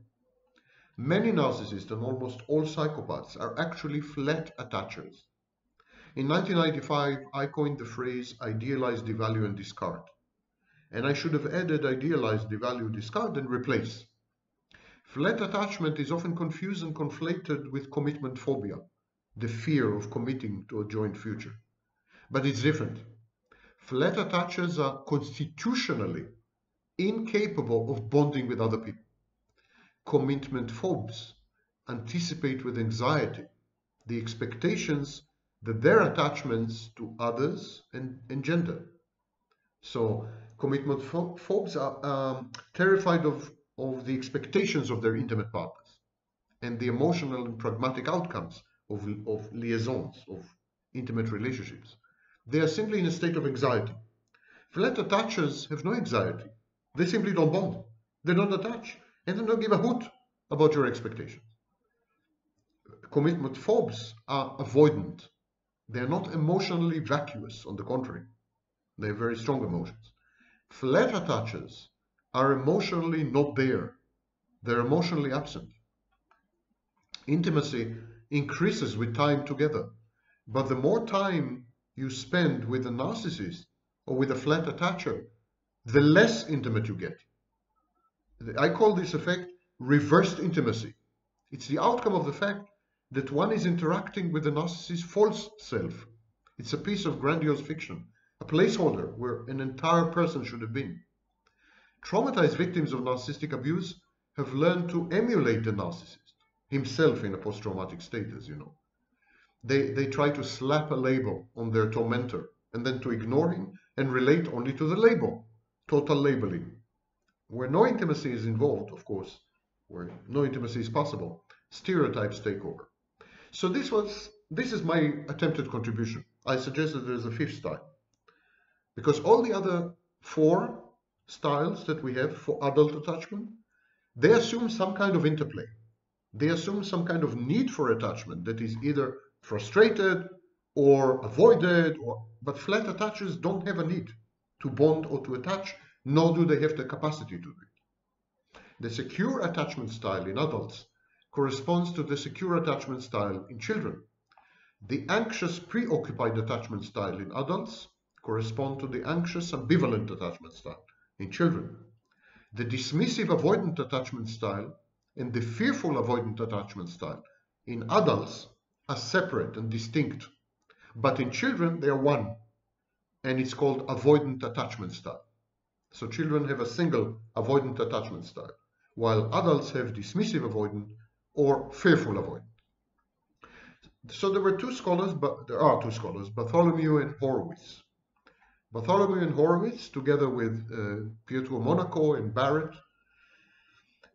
Speaker 1: Many narcissists and almost all psychopaths are actually flat attachers. In 1995, I coined the phrase idealize, devalue, and discard. And I should have added idealize, devalue, discard, and replace. Flat attachment is often confused and conflated with commitment phobia, the fear of committing to a joint future. But it's different. Flat attachers are constitutionally incapable of bonding with other people. Commitment phobes anticipate with anxiety the expectations that their attachments to others engender. So commitment phobes are um, terrified of, of the expectations of their intimate partners and the emotional and pragmatic outcomes of, of liaisons, of intimate relationships. They are simply in a state of anxiety. Flat attachers have no anxiety. They simply don't bond. They don't attach. And they don't give a hoot about your expectations. Commitment phobes are avoidant. They are not emotionally vacuous, on the contrary. They have very strong emotions. Flat attachers are emotionally not there. They're emotionally absent. Intimacy increases with time together. But the more time you spend with a narcissist or with a flat attacher, the less intimate you get. I call this effect reversed intimacy. It's the outcome of the fact that one is interacting with the narcissist's false self. It's a piece of grandiose fiction, a placeholder where an entire person should have been. Traumatized victims of narcissistic abuse have learned to emulate the narcissist, himself in a post-traumatic state, as you know. They, they try to slap a label on their tormentor and then to ignore him and relate only to the label, total labeling. Where no intimacy is involved, of course, where no intimacy is possible, stereotypes take over. So this was this is my attempted contribution. I suggest that there's a fifth style. Because all the other four styles that we have for adult attachment, they assume some kind of interplay. They assume some kind of need for attachment that is either frustrated or avoided, or, but flat attachers don't have a need to bond or to attach, nor do they have the capacity to do it. The secure attachment style in adults corresponds to the secure attachment style in children. The anxious preoccupied attachment style in adults correspond to the anxious ambivalent attachment style in children. The dismissive avoidant attachment style and the fearful avoidant attachment style in adults are separate and distinct, but in children they are one, and it's called avoidant attachment style. So children have a single avoidant attachment style, while adults have dismissive avoidant or fearful avoidant. So there were two scholars, but there are two scholars, Bartholomew and Horowitz. Bartholomew and Horowitz, together with uh, Pietromonaco and Barrett,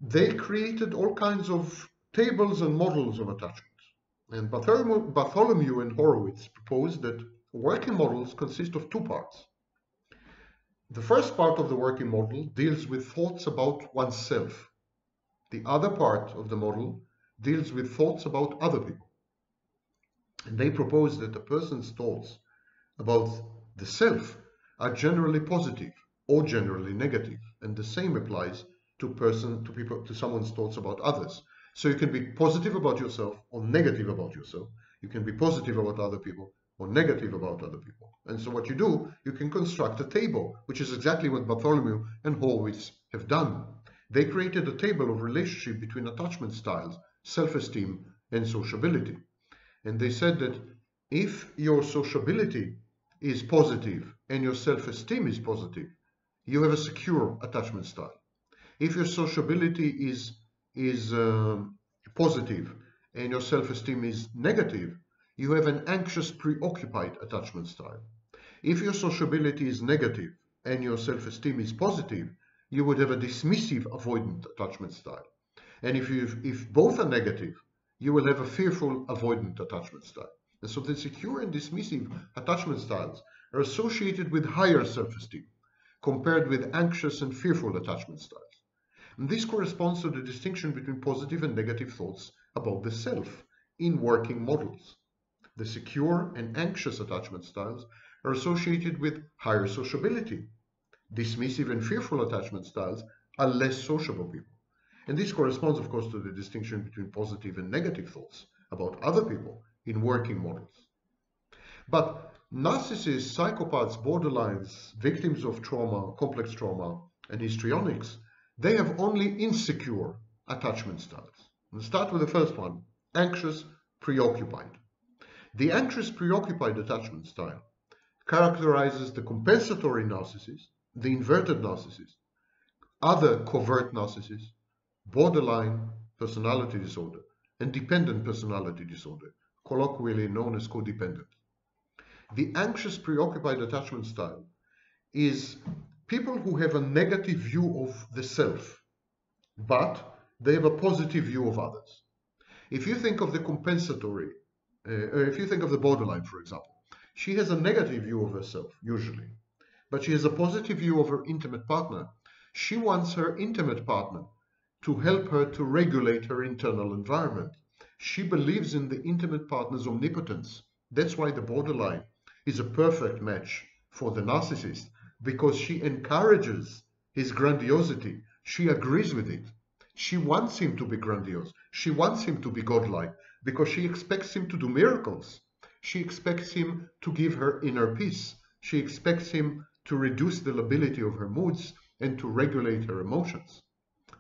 Speaker 1: they created all kinds of tables and models of attachment. And Bartholomew, Bartholomew and Horowitz proposed that working models consist of two parts. The first part of the working model deals with thoughts about oneself. The other part of the model deals with thoughts about other people. And they propose that a person's thoughts about the self are generally positive or generally negative, and the same applies to person to people to someone's thoughts about others. So you can be positive about yourself or negative about yourself. You can be positive about other people or negative about other people. And so what you do, you can construct a table, which is exactly what Bartholomew and Horowitz have done. They created a table of relationship between attachment styles, self-esteem, and sociability. And they said that if your sociability is positive and your self-esteem is positive, you have a secure attachment style. If your sociability is is um, positive and your self-esteem is negative, you have an anxious preoccupied attachment style. If your sociability is negative and your self-esteem is positive, you would have a dismissive avoidant attachment style. And if, if both are negative, you will have a fearful avoidant attachment style. And so the secure and dismissive attachment styles are associated with higher self-esteem, compared with anxious and fearful attachment styles. And this corresponds to the distinction between positive and negative thoughts about the self in working models. The secure and anxious attachment styles are associated with higher sociability. Dismissive and fearful attachment styles are less sociable people. And this corresponds, of course, to the distinction between positive and negative thoughts about other people in working models. But narcissists, psychopaths, borderlines, victims of trauma, complex trauma, and histrionics, they have only insecure attachment styles. Let's start with the first one, anxious, preoccupied. The anxious preoccupied attachment style characterizes the compensatory narcissist, the inverted narcissist, other covert narcissists, borderline personality disorder, and dependent personality disorder, colloquially known as codependent. The anxious preoccupied attachment style is people who have a negative view of the self, but they have a positive view of others. If you think of the compensatory uh, if you think of the borderline, for example, she has a negative view of herself, usually, but she has a positive view of her intimate partner. She wants her intimate partner to help her to regulate her internal environment. She believes in the intimate partner's omnipotence. That's why the borderline is a perfect match for the narcissist because she encourages his grandiosity. She agrees with it. She wants him to be grandiose. She wants him to be godlike because she expects him to do miracles. She expects him to give her inner peace. She expects him to reduce the lability of her moods and to regulate her emotions.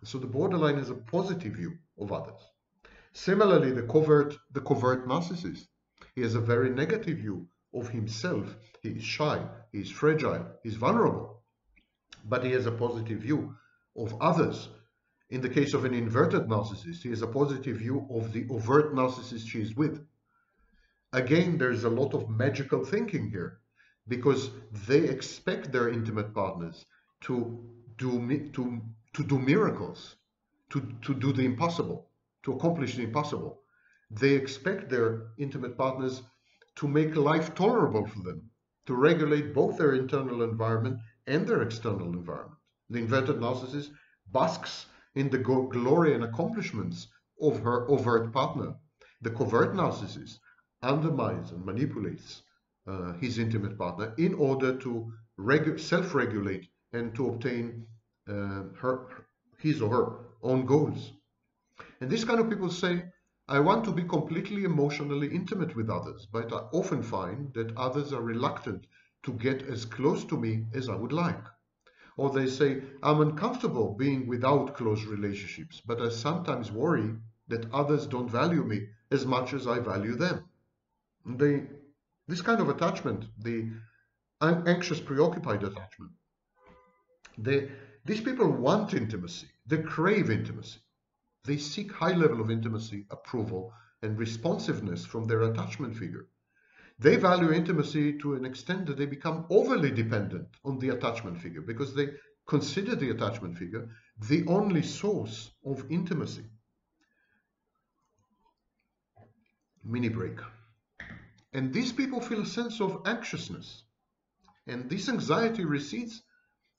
Speaker 1: So the borderline is a positive view of others. Similarly, the covert, the covert narcissist, he has a very negative view of himself. He is shy, he is fragile, he is vulnerable. But he has a positive view of others in the case of an inverted narcissist, he has a positive view of the overt narcissist she is with. Again, there's a lot of magical thinking here because they expect their intimate partners to do, to, to do miracles, to, to do the impossible, to accomplish the impossible. They expect their intimate partners to make life tolerable for them, to regulate both their internal environment and their external environment. The inverted narcissist basks in the glory and accomplishments of her overt partner. The covert narcissist undermines and manipulates uh, his intimate partner in order to self-regulate and to obtain uh, her, his or her own goals. And this kind of people say, I want to be completely emotionally intimate with others, but I often find that others are reluctant to get as close to me as I would like. Or they say, I'm uncomfortable being without close relationships, but I sometimes worry that others don't value me as much as I value them. They, this kind of attachment, the anxious, preoccupied attachment, they, these people want intimacy. They crave intimacy. They seek high level of intimacy, approval, and responsiveness from their attachment figure. They value intimacy to an extent that they become overly dependent on the attachment figure because they consider the attachment figure the only source of intimacy. Mini break. And these people feel a sense of anxiousness. And this anxiety recedes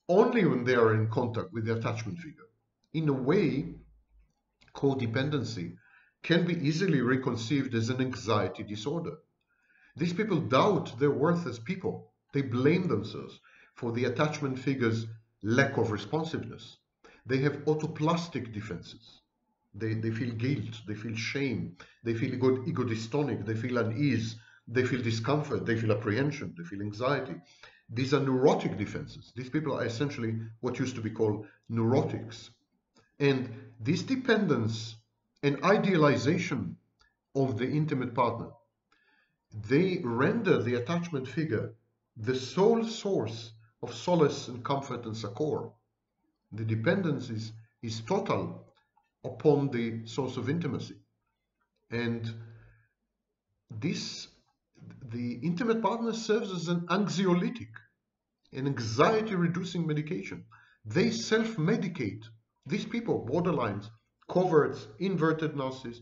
Speaker 1: only when they are in contact with the attachment figure. In a way, codependency can be easily reconceived as an anxiety disorder. These people doubt their worth as people. They blame themselves for the attachment figure's lack of responsiveness. They have autoplastic defenses. They, they feel guilt, they feel shame, they feel ego, ego dystonic, they feel unease, they feel discomfort, they feel apprehension, they feel anxiety. These are neurotic defenses. These people are essentially what used to be called neurotics. And this dependence and idealization of the intimate partner they render the attachment figure the sole source of solace and comfort and succor. The dependence is, is total upon the source of intimacy. And this, the intimate partner serves as an anxiolytic, an anxiety reducing medication. They self medicate. These people, borderlines, coverts, inverted narcissists,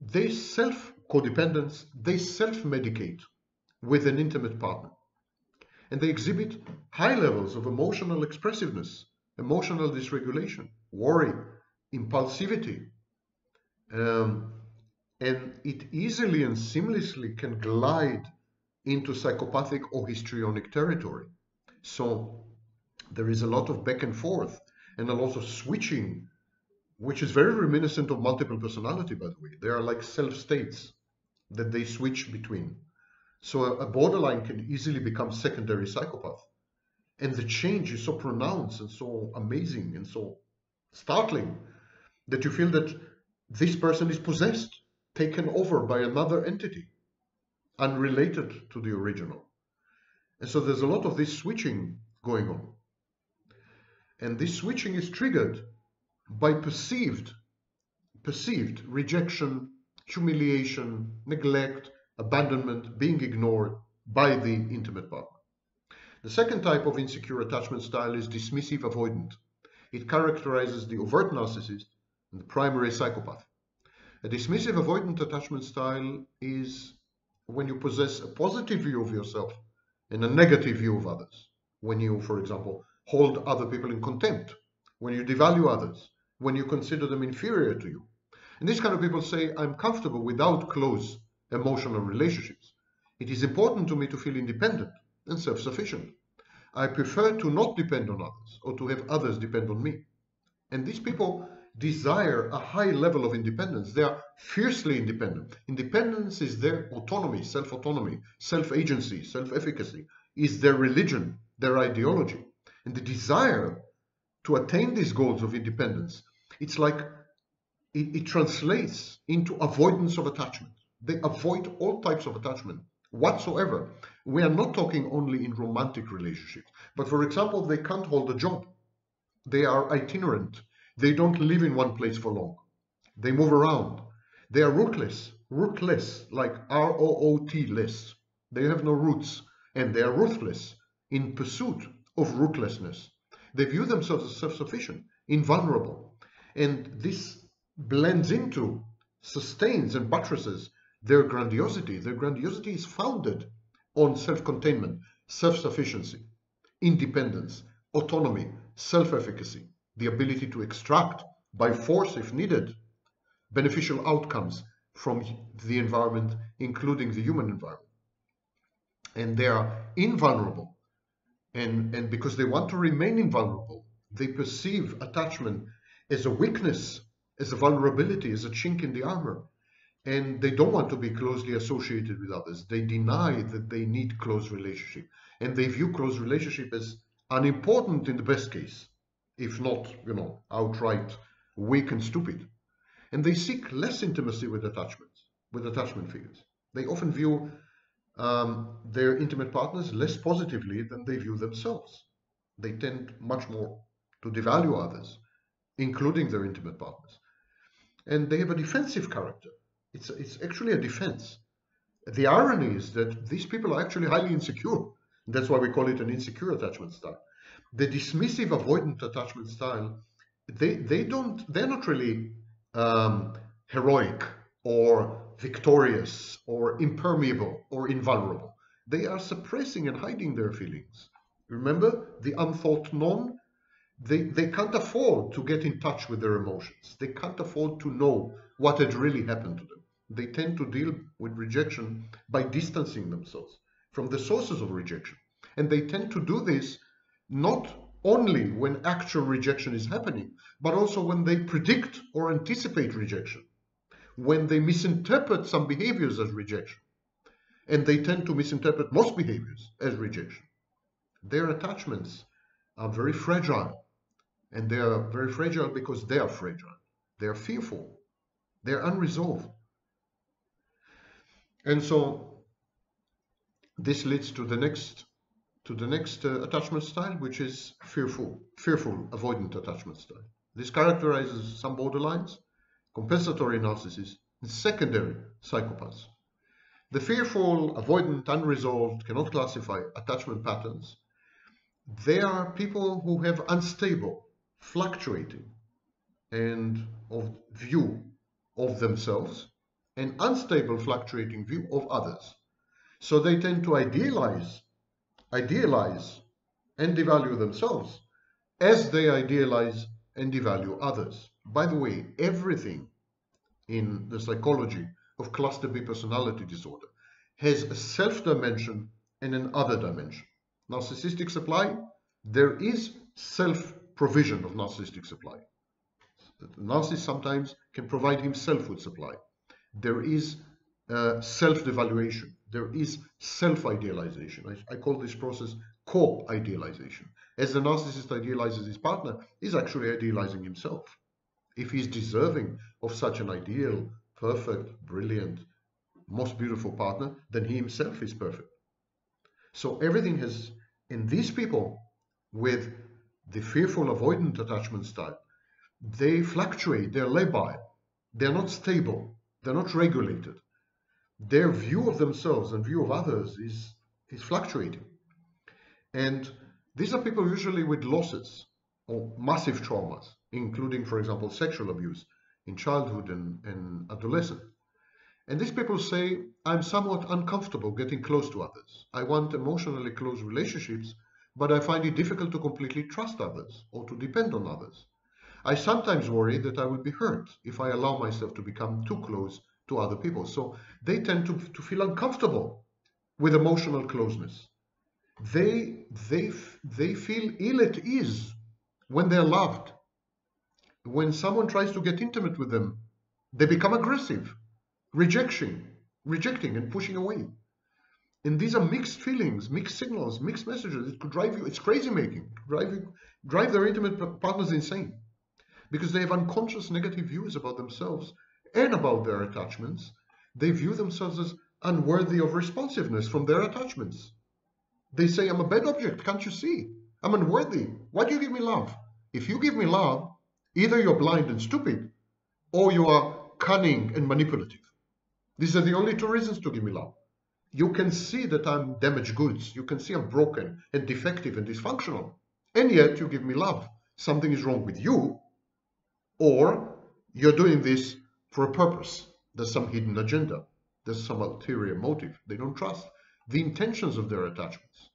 Speaker 1: they self codependents, they self medicate with an intimate partner. And they exhibit high levels of emotional expressiveness, emotional dysregulation, worry, impulsivity. Um, and it easily and seamlessly can glide into psychopathic or histrionic territory. So there is a lot of back and forth and a lot of switching, which is very reminiscent of multiple personality, by the way. They are like self states that they switch between. So a, borderline can easily become secondary psychopath. And the change is so pronounced and so amazing and so startling that you feel that this person is possessed, taken over by another entity, unrelated to the original. And so there's a lot of this switching going on. And this switching is triggered by perceived, perceived rejection, humiliation, neglect, abandonment, being ignored by the intimate partner. The second type of insecure attachment style is dismissive avoidant. It characterizes the overt narcissist and the primary psychopath. A dismissive avoidant attachment style is when you possess a positive view of yourself and a negative view of others. When you, for example, hold other people in contempt, when you devalue others, when you consider them inferior to you. And these kind of people say, I'm comfortable without close emotional relationships. It is important to me to feel independent and self-sufficient. I prefer to not depend on others or to have others depend on me. And these people desire a high level of independence. They are fiercely independent. Independence is their autonomy, self-autonomy, self-agency, self-efficacy, is their religion, their ideology. And the desire to attain these goals of independence, it's like it, it translates into avoidance of attachment. They avoid all types of attachment whatsoever. We are not talking only in romantic relationships, but for example, they can't hold a job. They are itinerant. They don't live in one place for long. They move around. They are rootless, rootless, like R-O-O-T less. They have no roots, and they are ruthless in pursuit of rootlessness. They view themselves as self-sufficient, invulnerable, and this blends into, sustains and buttresses their grandiosity. Their grandiosity is founded on self-containment, self-sufficiency, independence, autonomy, self-efficacy, the ability to extract by force if needed beneficial outcomes from the environment, including the human environment. And they are invulnerable. And, and because they want to remain invulnerable, they perceive attachment as a weakness, as a vulnerability, as a chink in the armor. And they don't want to be closely associated with others. They deny that they need close relationship. And they view close relationship as unimportant in the best case if not, you know, outright weak and stupid. And they seek less intimacy with attachments, with attachment figures. They often view um, their intimate partners less positively than they view themselves. They tend much more to devalue others, including their intimate partners. And they have a defensive character. It's, it's actually a defense. The irony is that these people are actually highly insecure. That's why we call it an insecure attachment style the dismissive avoidant attachment style, they, they don't, they're not really um, heroic or victorious or impermeable or invulnerable. They are suppressing and hiding their feelings. Remember the unthought known? They, they can't afford to get in touch with their emotions. They can't afford to know what had really happened to them. They tend to deal with rejection by distancing themselves from the sources of rejection. And they tend to do this not only when actual rejection is happening, but also when they predict or anticipate rejection, when they misinterpret some behaviors as rejection. And they tend to misinterpret most behaviors as rejection. Their attachments are very fragile. And they are very fragile because they are fragile. They are fearful. They are unresolved. And so this leads to the next to the next uh, attachment style, which is fearful, fearful avoidant attachment style. This characterizes some borderlines, compensatory narcissists, and secondary psychopaths. The fearful, avoidant, unresolved, cannot classify attachment patterns. They are people who have unstable, fluctuating, and of view of themselves, and unstable, fluctuating view of others. So they tend to idealize idealize and devalue themselves as they idealize and devalue others. By the way, everything in the psychology of cluster B personality disorder has a self dimension and an other dimension. Narcissistic supply, there is self provision of narcissistic supply. The narcissist sometimes can provide himself with supply. There is uh, self-devaluation. There is self-idealization. I, I, call this process co-idealization. As the narcissist idealizes his partner, he's actually idealizing himself. If he's deserving of such an ideal, perfect, brilliant, most beautiful partner, then he himself is perfect. So everything has, in these people with the fearful avoidant attachment style, they fluctuate, they're labile, they're not stable, they're not regulated. Their view of themselves and view of others is, is fluctuating. And these are people usually with losses or massive traumas, including, for example, sexual abuse in childhood and, and adolescence. And these people say, I'm somewhat uncomfortable getting close to others. I want emotionally close relationships, but I find it difficult to completely trust others or to depend on others. I sometimes worry that I will be hurt if I allow myself to become too close to other people. So they tend to, to feel uncomfortable with emotional closeness. They, they, they feel ill at ease when they're loved. When someone tries to get intimate with them, they become aggressive rejection, rejecting and pushing away. And these are mixed feelings, mixed signals, mixed messages. It could drive you, it's crazy making, drive, you, drive their intimate partners insane because they have unconscious negative views about themselves and about their attachments. They view themselves as unworthy of responsiveness from their attachments. They say, I'm a bad object, can't you see? I'm unworthy. Why do you give me love? If you give me love, either you're blind and stupid or you are cunning and manipulative. These are the only two reasons to give me love. You can see that I'm damaged goods. You can see I'm broken and defective and dysfunctional. And yet you give me love. Something is wrong with you. Or you're doing this for a purpose. There's some hidden agenda. There's some ulterior motive. They don't trust the intentions of their attachments.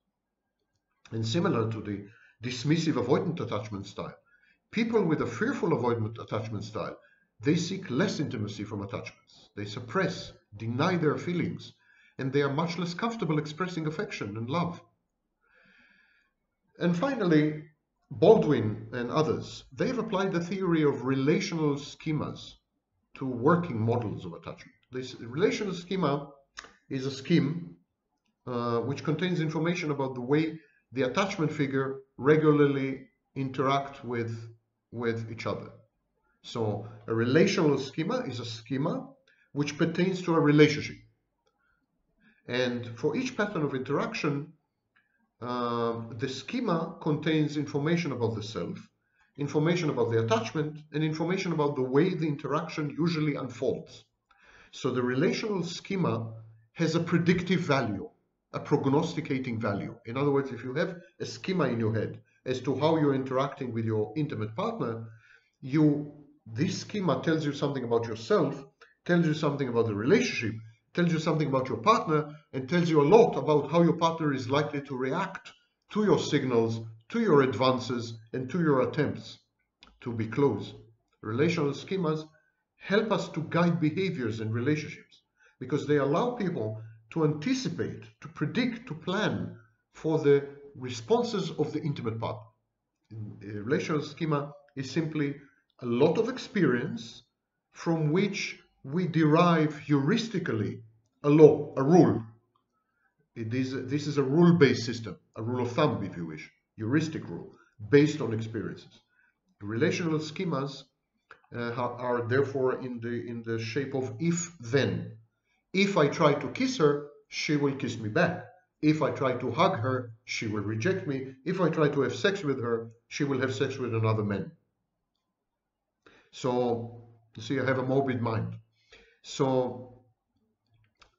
Speaker 1: And similar to the dismissive avoidant attachment style, people with a fearful avoidant attachment style they seek less intimacy from attachments. They suppress, deny their feelings, and they are much less comfortable expressing affection and love. And finally, Baldwin and others, they've applied the theory of relational schemas to working models of attachment. This relational schema is a scheme uh, which contains information about the way the attachment figure regularly interact with, with each other. So a relational schema is a schema which pertains to a relationship. And for each pattern of interaction, uh, the schema contains information about the self, information about the attachment, and information about the way the interaction usually unfolds. So the relational schema has a predictive value, a prognosticating value. In other words, if you have a schema in your head as to how you're interacting with your intimate partner, you this schema tells you something about yourself, tells you something about the relationship, tells you something about your partner, and tells you a lot about how your partner is likely to react to your signals, to your advances, and to your attempts to be close. Relational schemas help us to guide behaviors in relationships because they allow people to anticipate, to predict, to plan for the responses of the intimate partner. A relational schema is simply a lot of experience from which we derive heuristically a law, a rule. It is, this is a rule-based system, a rule of thumb, if you wish, heuristic rule, based on experiences. Relational schemas uh, are therefore in the, in the shape of if-then. If I try to kiss her, she will kiss me back. If I try to hug her, she will reject me. If I try to have sex with her, she will have sex with another man. So you see, I have a morbid mind. So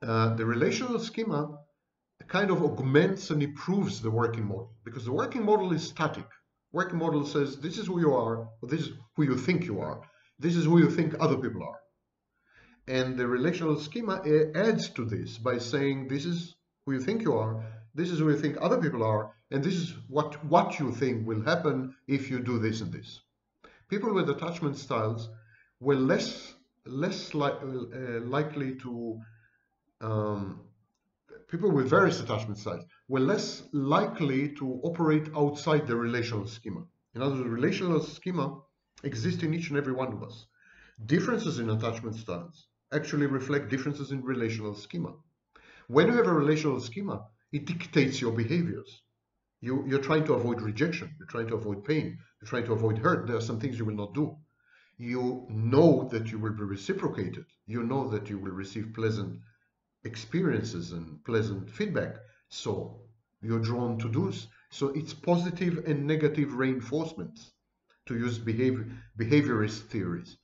Speaker 1: uh, the relational schema kind of augments and improves the working model because the working model is static. Working model says this is who you are, this is who you think you are. This is who you think other people are. And the relational schema adds to this by saying this is who you think you are, this is who you think other people are, and this is what, what you think will happen if you do this and this. People with attachment styles were less, less li uh, likely to, um, people with various attachment styles were less likely to operate outside the relational schema. In other words, relational schema exists in each and every one of us. Differences in attachment styles actually reflect differences in relational schema. When you have a relational schema, it dictates your behaviors. You, you're trying to avoid rejection. You're trying to avoid pain. You're trying to avoid hurt. There are some things you will not do. You know that you will be reciprocated. You know that you will receive pleasant experiences and pleasant feedback. So you're drawn to those. So it's positive and negative reinforcements, to use behavior, behaviorist theories.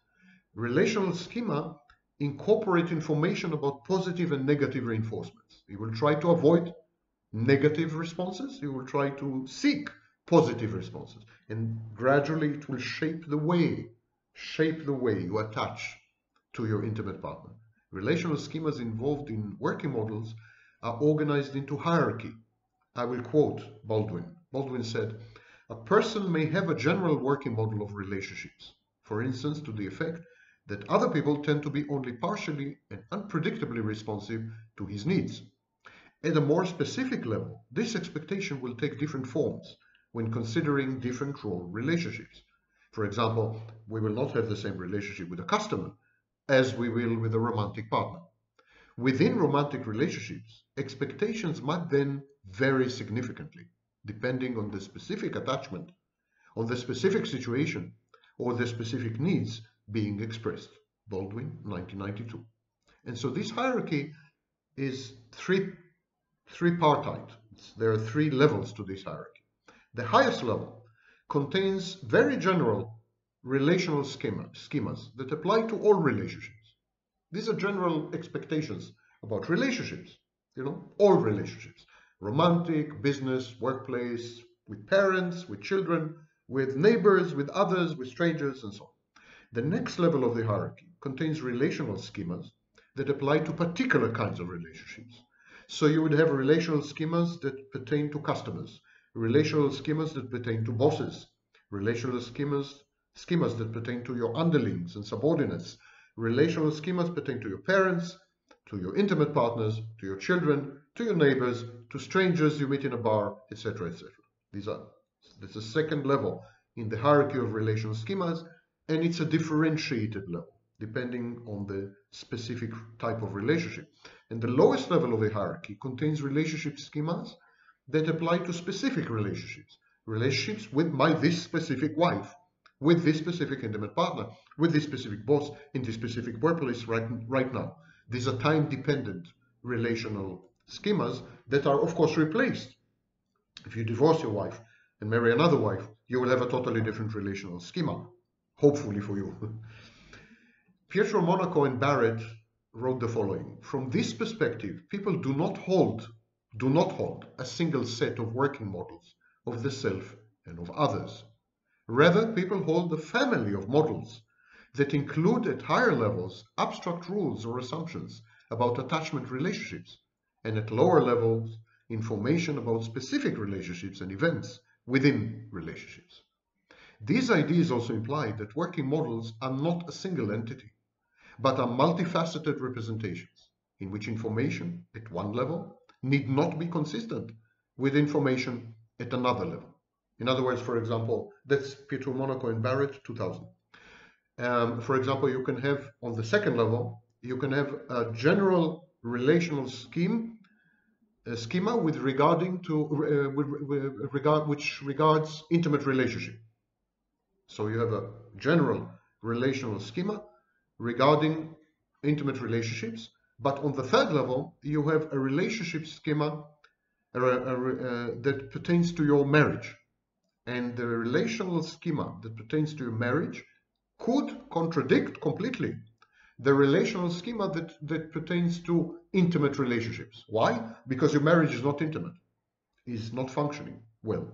Speaker 1: Relational schema incorporate information about positive and negative reinforcements. You will try to avoid negative responses. You will try to seek positive responses. And gradually it will shape the way, shape the way you attach to your intimate partner. Relational schemas involved in working models are organized into hierarchy. I will quote Baldwin. Baldwin said, a person may have a general working model of relationships, for instance, to the effect that other people tend to be only partially and unpredictably responsive to his needs. At a more specific level, this expectation will take different forms when considering different role relationships. For example, we will not have the same relationship with a customer as we will with a romantic partner. Within romantic relationships, expectations might then vary significantly, depending on the specific attachment, on the specific situation, or the specific needs being expressed. Baldwin, 1992. And so this hierarchy is three, three-partite. There are three levels to this hierarchy. The highest level contains very general relational schema, schemas that apply to all relationships. These are general expectations about relationships, you know, all relationships. Romantic, business, workplace, with parents, with children, with neighbors, with others, with strangers, and so on. The next level of the hierarchy contains relational schemas that apply to particular kinds of relationships. So you would have relational schemas that pertain to customers, relational schemas that pertain to bosses, relational schemas, schemas that pertain to your underlings and subordinates, relational schemas pertain to your parents, to your intimate partners, to your children, to your neighbors, to strangers you meet in a bar, etc., etc. These are, that's the second level in the hierarchy of relational schemas and it's a differentiated level depending on the specific type of relationship. And the lowest level of the hierarchy contains relationship schemas that apply to specific relationships. Relationships with my this specific wife, with this specific intimate partner, with this specific boss, in this specific workplace right, right now. These are time-dependent relational schemas that are, of course, replaced. If you divorce your wife and marry another wife, you will have a totally different relational schema hopefully for you. [laughs] Pietromonaco and Barrett wrote the following. From this perspective, people do not hold, do not hold a single set of working models of the self and of others. Rather, people hold a family of models that include at higher levels abstract rules or assumptions about attachment relationships, and at lower levels information about specific relationships and events within relationships. These ideas also imply that working models are not a single entity, but are multifaceted representations in which information at one level need not be consistent with information at another level. In other words, for example, that's Pietromonaco and Barrett, 2000. Um, for example, you can have on the second level, you can have a general relational scheme a schema with regarding to uh, with, with regard which regards intimate relationship so you have a general relational schema regarding intimate relationships, but on the third level, you have a relationship schema uh, uh, that pertains to your marriage. And the relational schema that pertains to your marriage could contradict completely the relational schema that, that pertains to intimate relationships. Why? Because your marriage is not intimate, is not functioning well.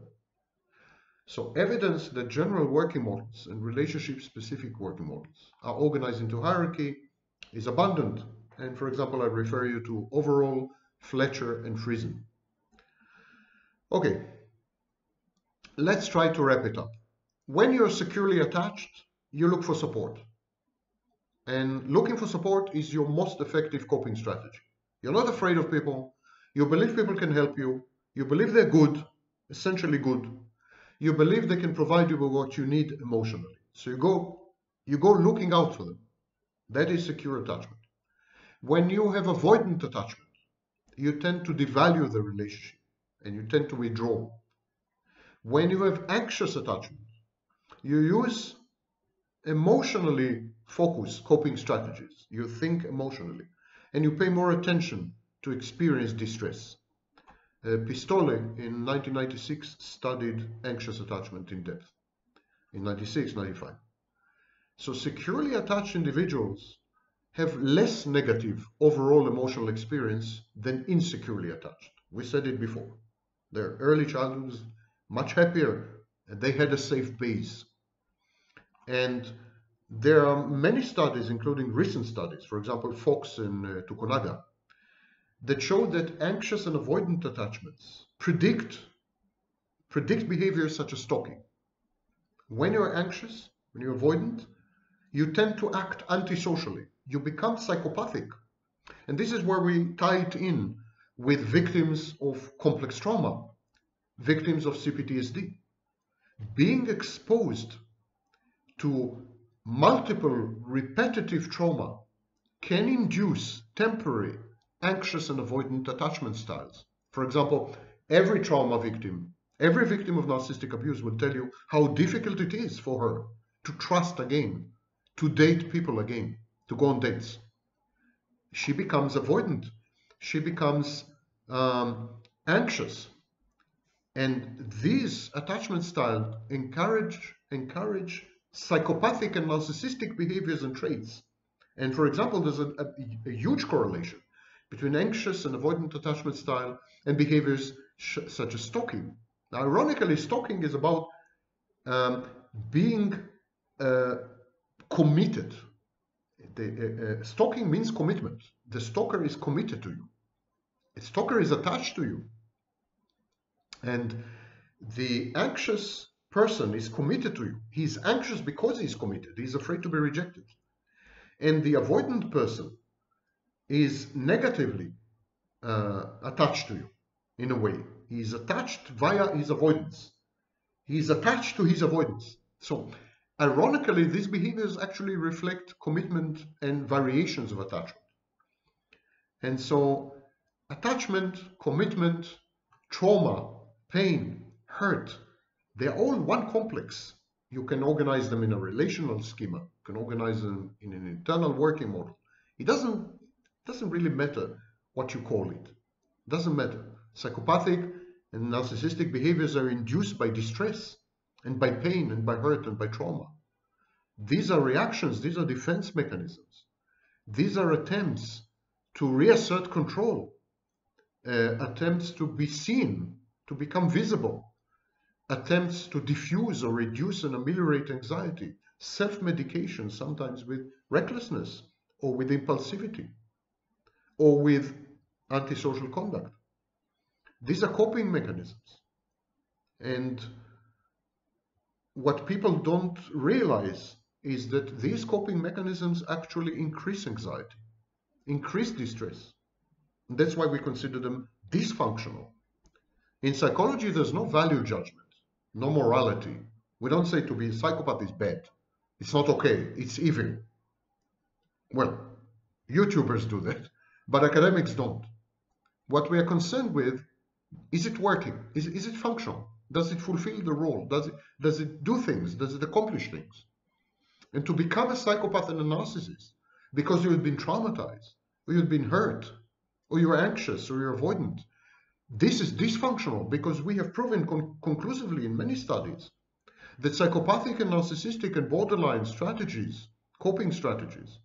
Speaker 1: So evidence that general working models and relationship-specific working models are organized into hierarchy is abundant. And for example, I refer you to Overall, Fletcher, and Friesen. Okay, let's try to wrap it up. When you're securely attached, you look for support. And looking for support is your most effective coping strategy. You're not afraid of people. You believe people can help you. You believe they're good, essentially good. You believe they can provide you with what you need emotionally. So you go, you go looking out for them. That is secure attachment. When you have avoidant attachment, you tend to devalue the relationship and you tend to withdraw. When you have anxious attachment, you use emotionally focused coping strategies. You think emotionally and you pay more attention to experience distress. Uh, Pistole in 1996 studied anxious attachment in depth. In 96, 95. So securely attached individuals have less negative overall emotional experience than insecurely attached. We said it before. Their early childhood much happier. And they had a safe base. And there are many studies, including recent studies, for example, Fox and uh, Tokunaga, that show that anxious and avoidant attachments predict, predict behaviors such as stalking. When you're anxious, when you're avoidant, you tend to act antisocially. You become psychopathic. And this is where we tie it in with victims of complex trauma, victims of CPTSD. Being exposed to multiple repetitive trauma can induce temporary anxious and avoidant attachment styles. For example, every trauma victim, every victim of narcissistic abuse will tell you how difficult it is for her to trust again, to date people again, to go on dates. She becomes avoidant she becomes um, anxious. And these attachment styles encourage, encourage psychopathic and narcissistic behaviors and traits. And for example, there's a, a, a huge correlation between anxious and avoidant attachment style and behaviors such as stalking. Now, ironically, stalking is about um, being uh, committed the, uh, uh, stalking means commitment. The stalker is committed to you. The stalker is attached to you. And the anxious person is committed to you. He's anxious because he's committed. He's afraid to be rejected. And the avoidant person is negatively uh, attached to you in a way. He's attached via his avoidance. He's attached to his avoidance. So Ironically, these behaviors actually reflect commitment and variations of attachment. And so attachment, commitment, trauma, pain, hurt, they're all one complex. You can organize them in a relational schema. You can organize them in an internal working model. It doesn't, doesn't really matter what you call it. it doesn't matter. Psychopathic and narcissistic behaviors are induced by distress and by pain and by hurt and by trauma. These are reactions, these are defense mechanisms. These are attempts to reassert control, uh, attempts to be seen, to become visible, attempts to diffuse or reduce and ameliorate anxiety, self-medication, sometimes with recklessness or with impulsivity or with antisocial conduct. These are coping mechanisms. And what people don't realize is that these coping mechanisms actually increase anxiety, increase distress. And that's why we consider them dysfunctional. In psychology, there's no value judgment, no morality. We don't say to be a psychopath is bad. It's not okay. It's evil. Well, YouTubers do that, but academics don't. What we are concerned with, is it working? Is, is it functional? Does it fulfill the role? Does it, does it do things? Does it accomplish things? And to become a psychopath and a narcissist because you have been traumatized, or you've been hurt, or you're anxious, or you're avoidant, this is dysfunctional because we have proven con conclusively in many studies that psychopathic and narcissistic and borderline strategies, coping strategies,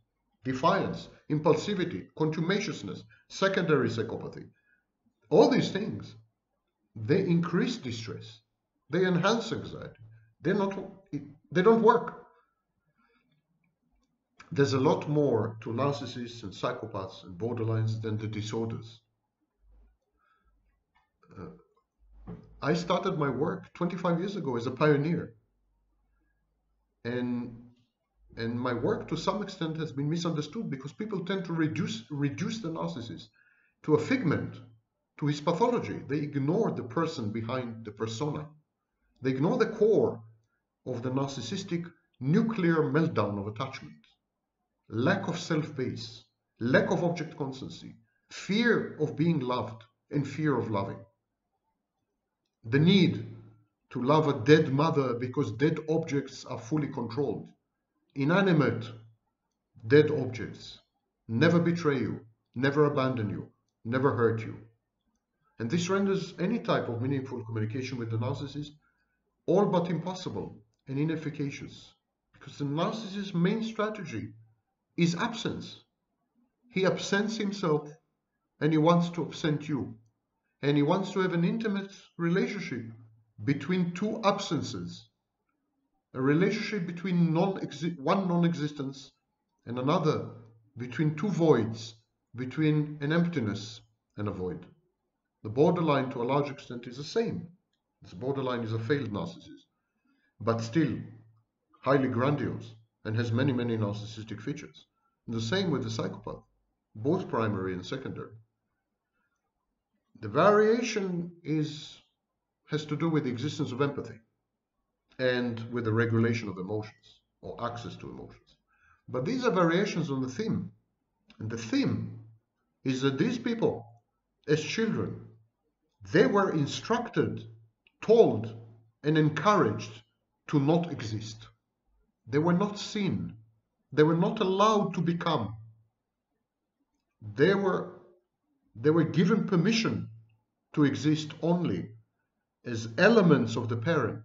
Speaker 1: defiance, impulsivity, contumaciousness, secondary psychopathy, all these things they increase distress. They enhance anxiety. They're not, they don't work. There's a lot more to narcissists and psychopaths and borderlines than the disorders. Uh, I started my work 25 years ago as a pioneer. And and my work to some extent has been misunderstood because people tend to reduce reduce the narcissist to a figment, to his pathology. They ignore the person behind the persona. They ignore the core of the narcissistic nuclear meltdown of attachment. Lack of self-base, lack of object constancy, fear of being loved, and fear of loving. The need to love a dead mother because dead objects are fully controlled. Inanimate, dead objects never betray you, never abandon you, never hurt you. And this renders any type of meaningful communication with the narcissist all but impossible and inefficacious because the narcissist's main strategy is absence. He absents himself and he wants to absent you. And he wants to have an intimate relationship between two absences. A relationship between non one non-existence and another, between two voids, between an emptiness and a void. The borderline to a large extent is the same. This borderline is a failed narcissist, but still highly grandiose and has many, many narcissistic features. And the same with the psychopath, both primary and secondary. The variation is has to do with the existence of empathy and with the regulation of emotions or access to emotions. But these are variations on the theme. And the theme is that these people, as children, they were instructed, told, and encouraged to not exist. They were not seen. They were not allowed to become. They were, they were given permission to exist only as elements of the parent,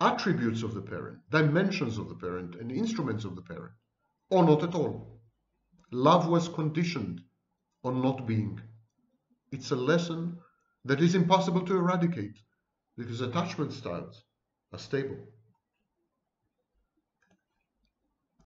Speaker 1: attributes of the parent, dimensions of the parent, and instruments of the parent, or not at all. Love was conditioned on not being. It's a lesson that is impossible to eradicate because attachment styles are stable.